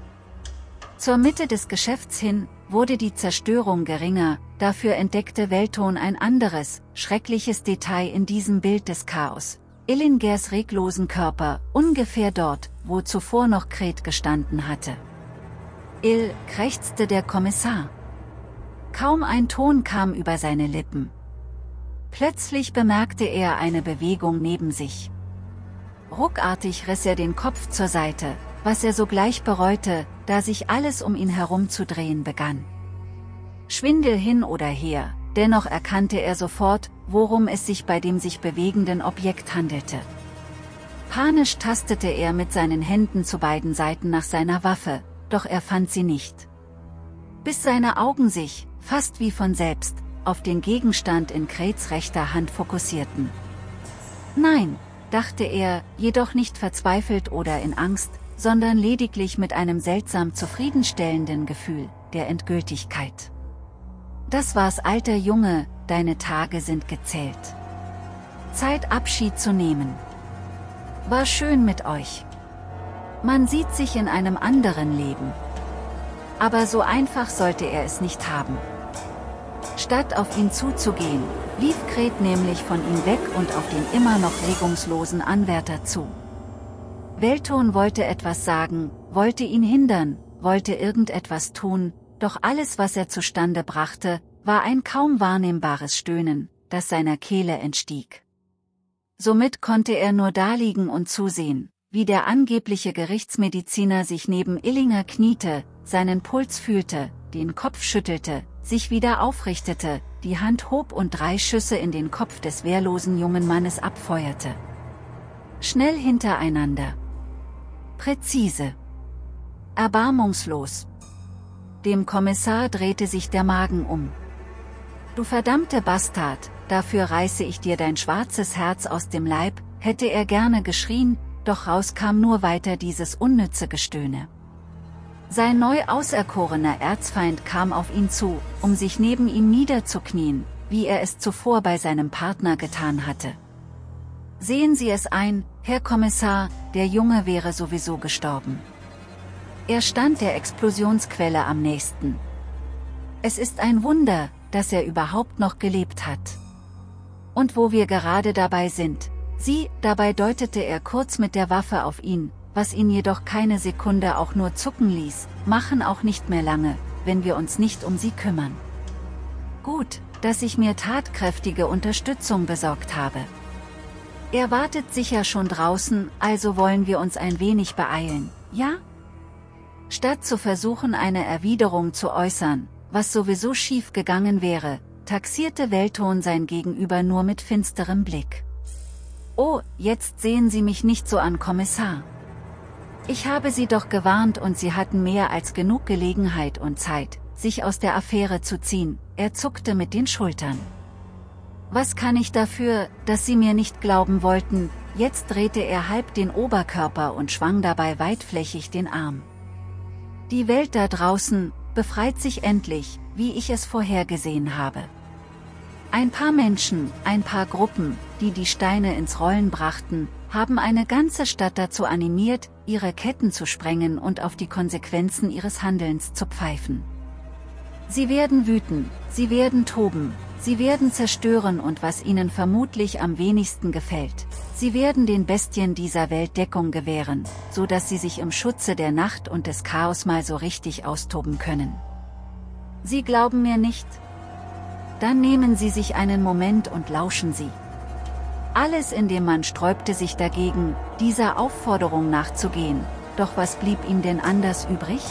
Zur Mitte des Geschäfts hin, wurde die Zerstörung geringer, dafür entdeckte Welton ein anderes, schreckliches Detail in diesem Bild des Chaos. Illingers reglosen Körper, ungefähr dort, wo zuvor noch Kret gestanden hatte. Ill, krächzte der Kommissar. Kaum ein Ton kam über seine Lippen. Plötzlich bemerkte er eine Bewegung neben sich. Ruckartig riss er den Kopf zur Seite, was er sogleich bereute, da sich alles um ihn herum zu drehen begann. Schwindel hin oder her, dennoch erkannte er sofort, worum es sich bei dem sich bewegenden Objekt handelte. Panisch tastete er mit seinen Händen zu beiden Seiten nach seiner Waffe, doch er fand sie nicht. Bis seine Augen sich, fast wie von selbst, auf den Gegenstand in Krets rechter Hand fokussierten. Nein, dachte er, jedoch nicht verzweifelt oder in Angst, sondern lediglich mit einem seltsam zufriedenstellenden Gefühl, der Endgültigkeit. Das war's alter Junge, deine Tage sind gezählt. Zeit Abschied zu nehmen. War schön mit euch. Man sieht sich in einem anderen Leben. Aber so einfach sollte er es nicht haben. Statt auf ihn zuzugehen, lief Kret nämlich von ihm weg und auf den immer noch regungslosen Anwärter zu. Welton wollte etwas sagen, wollte ihn hindern, wollte irgendetwas tun, doch alles was er zustande brachte, war ein kaum wahrnehmbares Stöhnen, das seiner Kehle entstieg. Somit konnte er nur daliegen und zusehen, wie der angebliche Gerichtsmediziner sich neben Illinger kniete, seinen Puls fühlte, den Kopf schüttelte, sich wieder aufrichtete, die Hand hob und drei Schüsse in den Kopf des wehrlosen jungen Mannes abfeuerte. Schnell hintereinander. Präzise. Erbarmungslos. Dem Kommissar drehte sich der Magen um. Du verdammte Bastard, dafür reiße ich dir dein schwarzes Herz aus dem Leib, hätte er gerne geschrien, doch raus kam nur weiter dieses unnütze Gestöhne. Sein neu auserkorener Erzfeind kam auf ihn zu, um sich neben ihm niederzuknien, wie er es zuvor bei seinem Partner getan hatte. Sehen Sie es ein, Herr Kommissar, der Junge wäre sowieso gestorben. Er stand der Explosionsquelle am nächsten. Es ist ein Wunder, dass er überhaupt noch gelebt hat. Und wo wir gerade dabei sind, Sie, dabei deutete er kurz mit der Waffe auf ihn, was ihn jedoch keine Sekunde auch nur zucken ließ, machen auch nicht mehr lange, wenn wir uns nicht um sie kümmern. Gut, dass ich mir tatkräftige Unterstützung besorgt habe. Er wartet sicher schon draußen, also wollen wir uns ein wenig beeilen, ja? Statt zu versuchen eine Erwiderung zu äußern, was sowieso schief gegangen wäre, taxierte Welton sein Gegenüber nur mit finsterem Blick. Oh, jetzt sehen Sie mich nicht so an, Kommissar. Ich habe Sie doch gewarnt und Sie hatten mehr als genug Gelegenheit und Zeit, sich aus der Affäre zu ziehen, er zuckte mit den Schultern. Was kann ich dafür, dass Sie mir nicht glauben wollten, jetzt drehte er halb den Oberkörper und schwang dabei weitflächig den Arm. Die Welt da draußen, befreit sich endlich, wie ich es vorhergesehen habe. Ein paar Menschen, ein paar Gruppen, die die Steine ins Rollen brachten, haben eine ganze Stadt dazu animiert, ihre Ketten zu sprengen und auf die Konsequenzen ihres Handelns zu pfeifen. Sie werden wüten, sie werden toben, sie werden zerstören und was ihnen vermutlich am wenigsten gefällt, sie werden den Bestien dieser Welt Deckung gewähren, so dass sie sich im Schutze der Nacht und des Chaos mal so richtig austoben können. Sie glauben mir nicht? Dann nehmen Sie sich einen Moment und lauschen Sie. Alles in dem Mann sträubte sich dagegen, dieser Aufforderung nachzugehen, doch was blieb ihm denn anders übrig?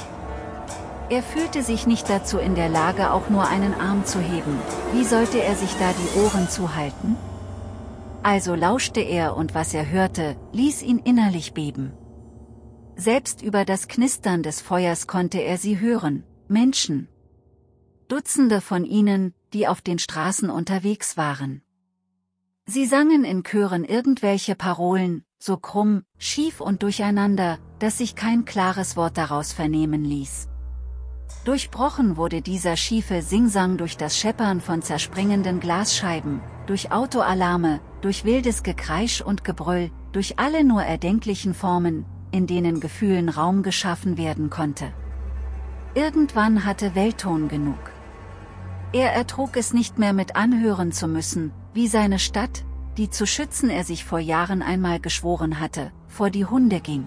Er fühlte sich nicht dazu in der Lage auch nur einen Arm zu heben, wie sollte er sich da die Ohren zuhalten? Also lauschte er und was er hörte, ließ ihn innerlich beben. Selbst über das Knistern des Feuers konnte er sie hören, Menschen. Dutzende von ihnen, die auf den Straßen unterwegs waren. Sie sangen in Chören irgendwelche Parolen, so krumm, schief und durcheinander, dass sich kein klares Wort daraus vernehmen ließ. Durchbrochen wurde dieser schiefe Singsang durch das Scheppern von zerspringenden Glasscheiben, durch Autoalarme, durch wildes Gekreisch und Gebrüll, durch alle nur erdenklichen Formen, in denen Gefühlen Raum geschaffen werden konnte. Irgendwann hatte Weltton genug. Er ertrug es nicht mehr mit anhören zu müssen, wie seine Stadt, die zu schützen er sich vor Jahren einmal geschworen hatte, vor die Hunde ging.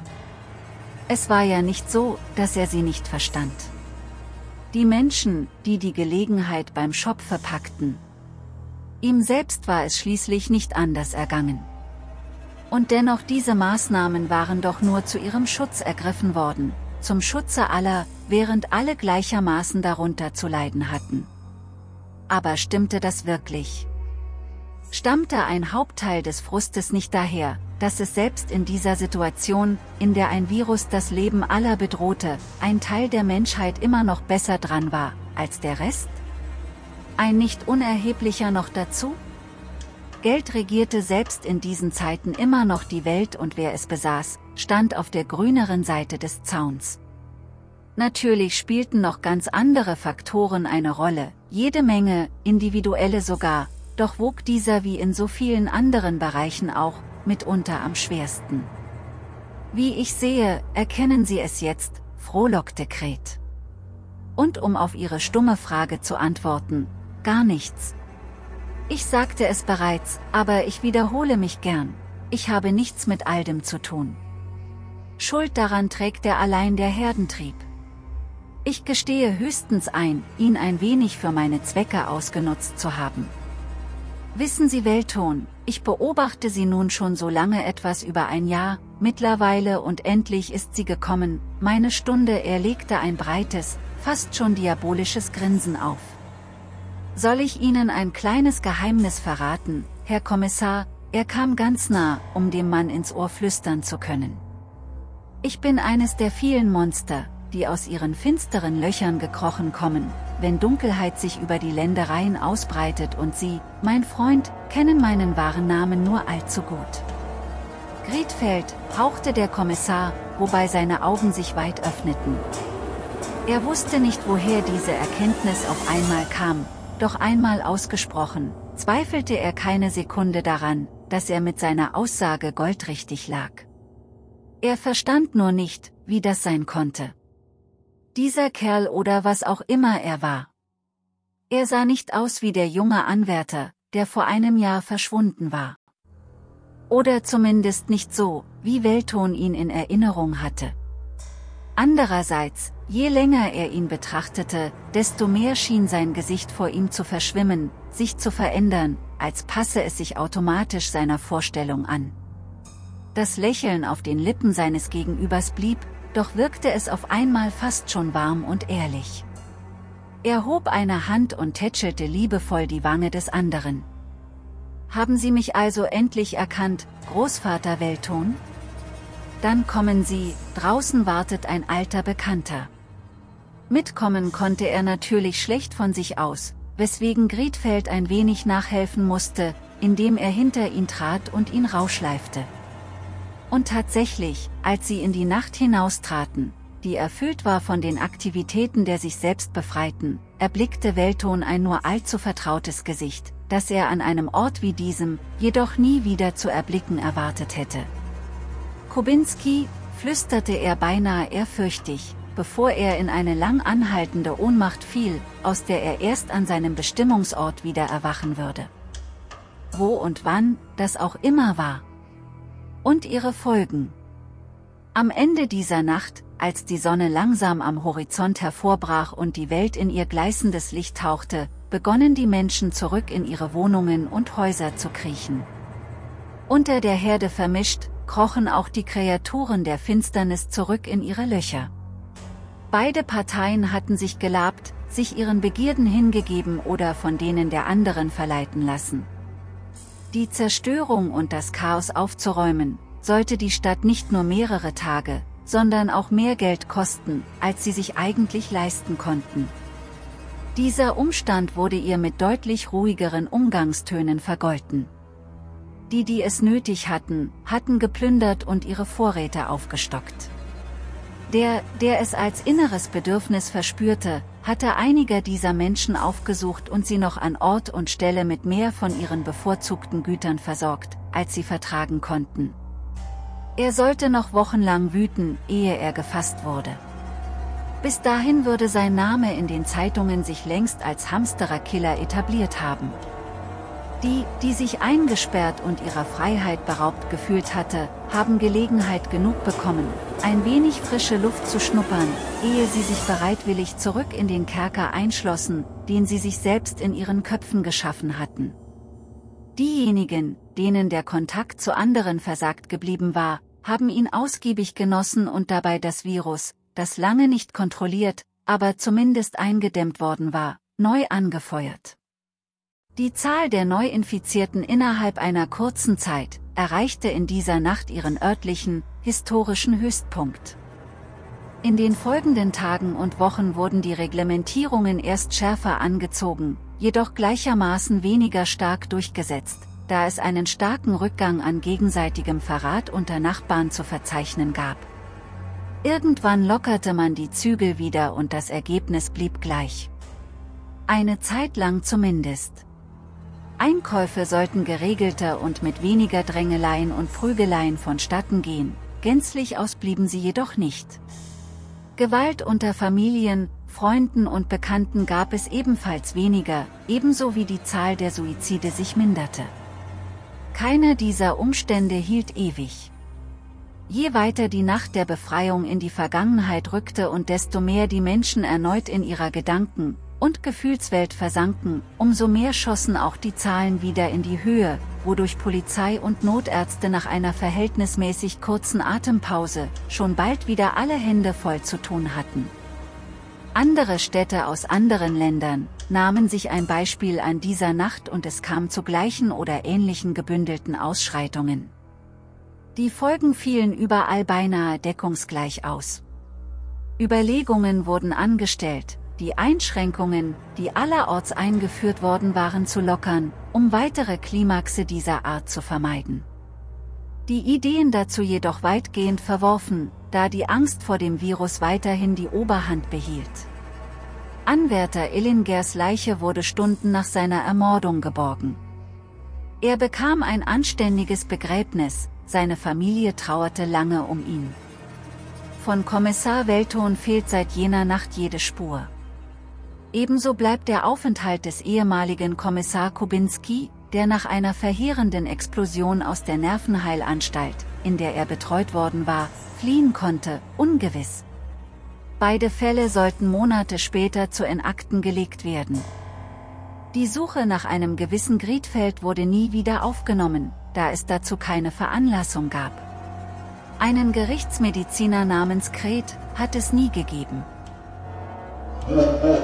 Es war ja nicht so, dass er sie nicht verstand. Die Menschen, die die Gelegenheit beim Shop verpackten. Ihm selbst war es schließlich nicht anders ergangen. Und dennoch diese Maßnahmen waren doch nur zu ihrem Schutz ergriffen worden, zum Schutze aller, während alle gleichermaßen darunter zu leiden hatten. Aber stimmte das wirklich? Stammte ein Hauptteil des Frustes nicht daher, dass es selbst in dieser Situation, in der ein Virus das Leben aller bedrohte, ein Teil der Menschheit immer noch besser dran war, als der Rest? Ein nicht unerheblicher noch dazu? Geld regierte selbst in diesen Zeiten immer noch die Welt und wer es besaß, stand auf der grüneren Seite des Zauns. Natürlich spielten noch ganz andere Faktoren eine Rolle, jede Menge, individuelle sogar, doch wog dieser wie in so vielen anderen Bereichen auch, mitunter am schwersten. Wie ich sehe, erkennen Sie es jetzt, frohlockte Kret. Und um auf Ihre stumme Frage zu antworten, gar nichts. Ich sagte es bereits, aber ich wiederhole mich gern, ich habe nichts mit all dem zu tun. Schuld daran trägt er allein der Herdentrieb. Ich gestehe höchstens ein, ihn ein wenig für meine Zwecke ausgenutzt zu haben. Wissen Sie Weltton, ich beobachte sie nun schon so lange etwas über ein Jahr, mittlerweile und endlich ist sie gekommen, meine Stunde er legte ein breites, fast schon diabolisches Grinsen auf. Soll ich Ihnen ein kleines Geheimnis verraten, Herr Kommissar, er kam ganz nah, um dem Mann ins Ohr flüstern zu können. Ich bin eines der vielen Monster, die aus ihren finsteren Löchern gekrochen kommen, wenn Dunkelheit sich über die Ländereien ausbreitet und Sie, mein Freund, kennen meinen wahren Namen nur allzu gut. Gretfeld, hauchte der Kommissar, wobei seine Augen sich weit öffneten. Er wusste nicht woher diese Erkenntnis auf einmal kam, doch einmal ausgesprochen, zweifelte er keine Sekunde daran, dass er mit seiner Aussage goldrichtig lag. Er verstand nur nicht, wie das sein konnte. Dieser Kerl oder was auch immer er war. Er sah nicht aus wie der junge Anwärter, der vor einem Jahr verschwunden war. Oder zumindest nicht so, wie Welton ihn in Erinnerung hatte. Andererseits, je länger er ihn betrachtete, desto mehr schien sein Gesicht vor ihm zu verschwimmen, sich zu verändern, als passe es sich automatisch seiner Vorstellung an. Das Lächeln auf den Lippen seines Gegenübers blieb, doch wirkte es auf einmal fast schon warm und ehrlich. Er hob eine Hand und tätschelte liebevoll die Wange des anderen. Haben Sie mich also endlich erkannt, Großvater Welton? Dann kommen Sie, draußen wartet ein alter Bekannter. Mitkommen konnte er natürlich schlecht von sich aus, weswegen Griedfeld ein wenig nachhelfen musste, indem er hinter ihn trat und ihn rauschleifte. Und tatsächlich, als sie in die Nacht hinaustraten, die erfüllt war von den Aktivitäten der sich selbst befreiten, erblickte Welton ein nur allzu vertrautes Gesicht, das er an einem Ort wie diesem, jedoch nie wieder zu erblicken erwartet hätte. Kubinski, flüsterte er beinahe ehrfürchtig, bevor er in eine lang anhaltende Ohnmacht fiel, aus der er erst an seinem Bestimmungsort wieder erwachen würde. Wo und wann, das auch immer war und ihre Folgen. Am Ende dieser Nacht, als die Sonne langsam am Horizont hervorbrach und die Welt in ihr gleißendes Licht tauchte, begonnen die Menschen zurück in ihre Wohnungen und Häuser zu kriechen. Unter der Herde vermischt, krochen auch die Kreaturen der Finsternis zurück in ihre Löcher. Beide Parteien hatten sich gelabt, sich ihren Begierden hingegeben oder von denen der anderen verleiten lassen. Die Zerstörung und das Chaos aufzuräumen, sollte die Stadt nicht nur mehrere Tage, sondern auch mehr Geld kosten, als sie sich eigentlich leisten konnten. Dieser Umstand wurde ihr mit deutlich ruhigeren Umgangstönen vergolten. Die, die es nötig hatten, hatten geplündert und ihre Vorräte aufgestockt. Der, der es als inneres Bedürfnis verspürte, hatte einiger dieser Menschen aufgesucht und sie noch an Ort und Stelle mit mehr von ihren bevorzugten Gütern versorgt, als sie vertragen konnten. Er sollte noch wochenlang wüten, ehe er gefasst wurde. Bis dahin würde sein Name in den Zeitungen sich längst als Hamstererkiller etabliert haben. Die, die sich eingesperrt und ihrer Freiheit beraubt gefühlt hatte, haben Gelegenheit genug bekommen, ein wenig frische Luft zu schnuppern, ehe sie sich bereitwillig zurück in den Kerker einschlossen, den sie sich selbst in ihren Köpfen geschaffen hatten. Diejenigen, denen der Kontakt zu anderen versagt geblieben war, haben ihn ausgiebig genossen und dabei das Virus, das lange nicht kontrolliert, aber zumindest eingedämmt worden war, neu angefeuert. Die Zahl der Neuinfizierten innerhalb einer kurzen Zeit erreichte in dieser Nacht ihren örtlichen, historischen Höchstpunkt. In den folgenden Tagen und Wochen wurden die Reglementierungen erst schärfer angezogen, jedoch gleichermaßen weniger stark durchgesetzt, da es einen starken Rückgang an gegenseitigem Verrat unter Nachbarn zu verzeichnen gab. Irgendwann lockerte man die Zügel wieder und das Ergebnis blieb gleich. Eine Zeit lang zumindest. Einkäufe sollten geregelter und mit weniger Drängeleien und Prügeleien vonstatten gehen, gänzlich ausblieben sie jedoch nicht. Gewalt unter Familien, Freunden und Bekannten gab es ebenfalls weniger, ebenso wie die Zahl der Suizide sich minderte. Keiner dieser Umstände hielt ewig. Je weiter die Nacht der Befreiung in die Vergangenheit rückte und desto mehr die Menschen erneut in ihrer Gedanken- und Gefühlswelt versanken, umso mehr schossen auch die Zahlen wieder in die Höhe, wodurch Polizei und Notärzte nach einer verhältnismäßig kurzen Atempause schon bald wieder alle Hände voll zu tun hatten. Andere Städte aus anderen Ländern nahmen sich ein Beispiel an dieser Nacht und es kam zu gleichen oder ähnlichen gebündelten Ausschreitungen. Die Folgen fielen überall beinahe deckungsgleich aus. Überlegungen wurden angestellt, die Einschränkungen, die allerorts eingeführt worden waren zu lockern, um weitere Klimaxe dieser Art zu vermeiden. Die Ideen dazu jedoch weitgehend verworfen, da die Angst vor dem Virus weiterhin die Oberhand behielt. Anwärter Illingers Leiche wurde Stunden nach seiner Ermordung geborgen. Er bekam ein anständiges Begräbnis, seine Familie trauerte lange um ihn. Von Kommissar Welton fehlt seit jener Nacht jede Spur. Ebenso bleibt der Aufenthalt des ehemaligen Kommissar Kubinski, der nach einer verheerenden Explosion aus der Nervenheilanstalt, in der er betreut worden war, fliehen konnte, ungewiss. Beide Fälle sollten Monate später zu Enakten gelegt werden. Die Suche nach einem gewissen Griedfeld wurde nie wieder aufgenommen, da es dazu keine Veranlassung gab. Einen Gerichtsmediziner namens Kret hat es nie gegeben. Mm-hmm.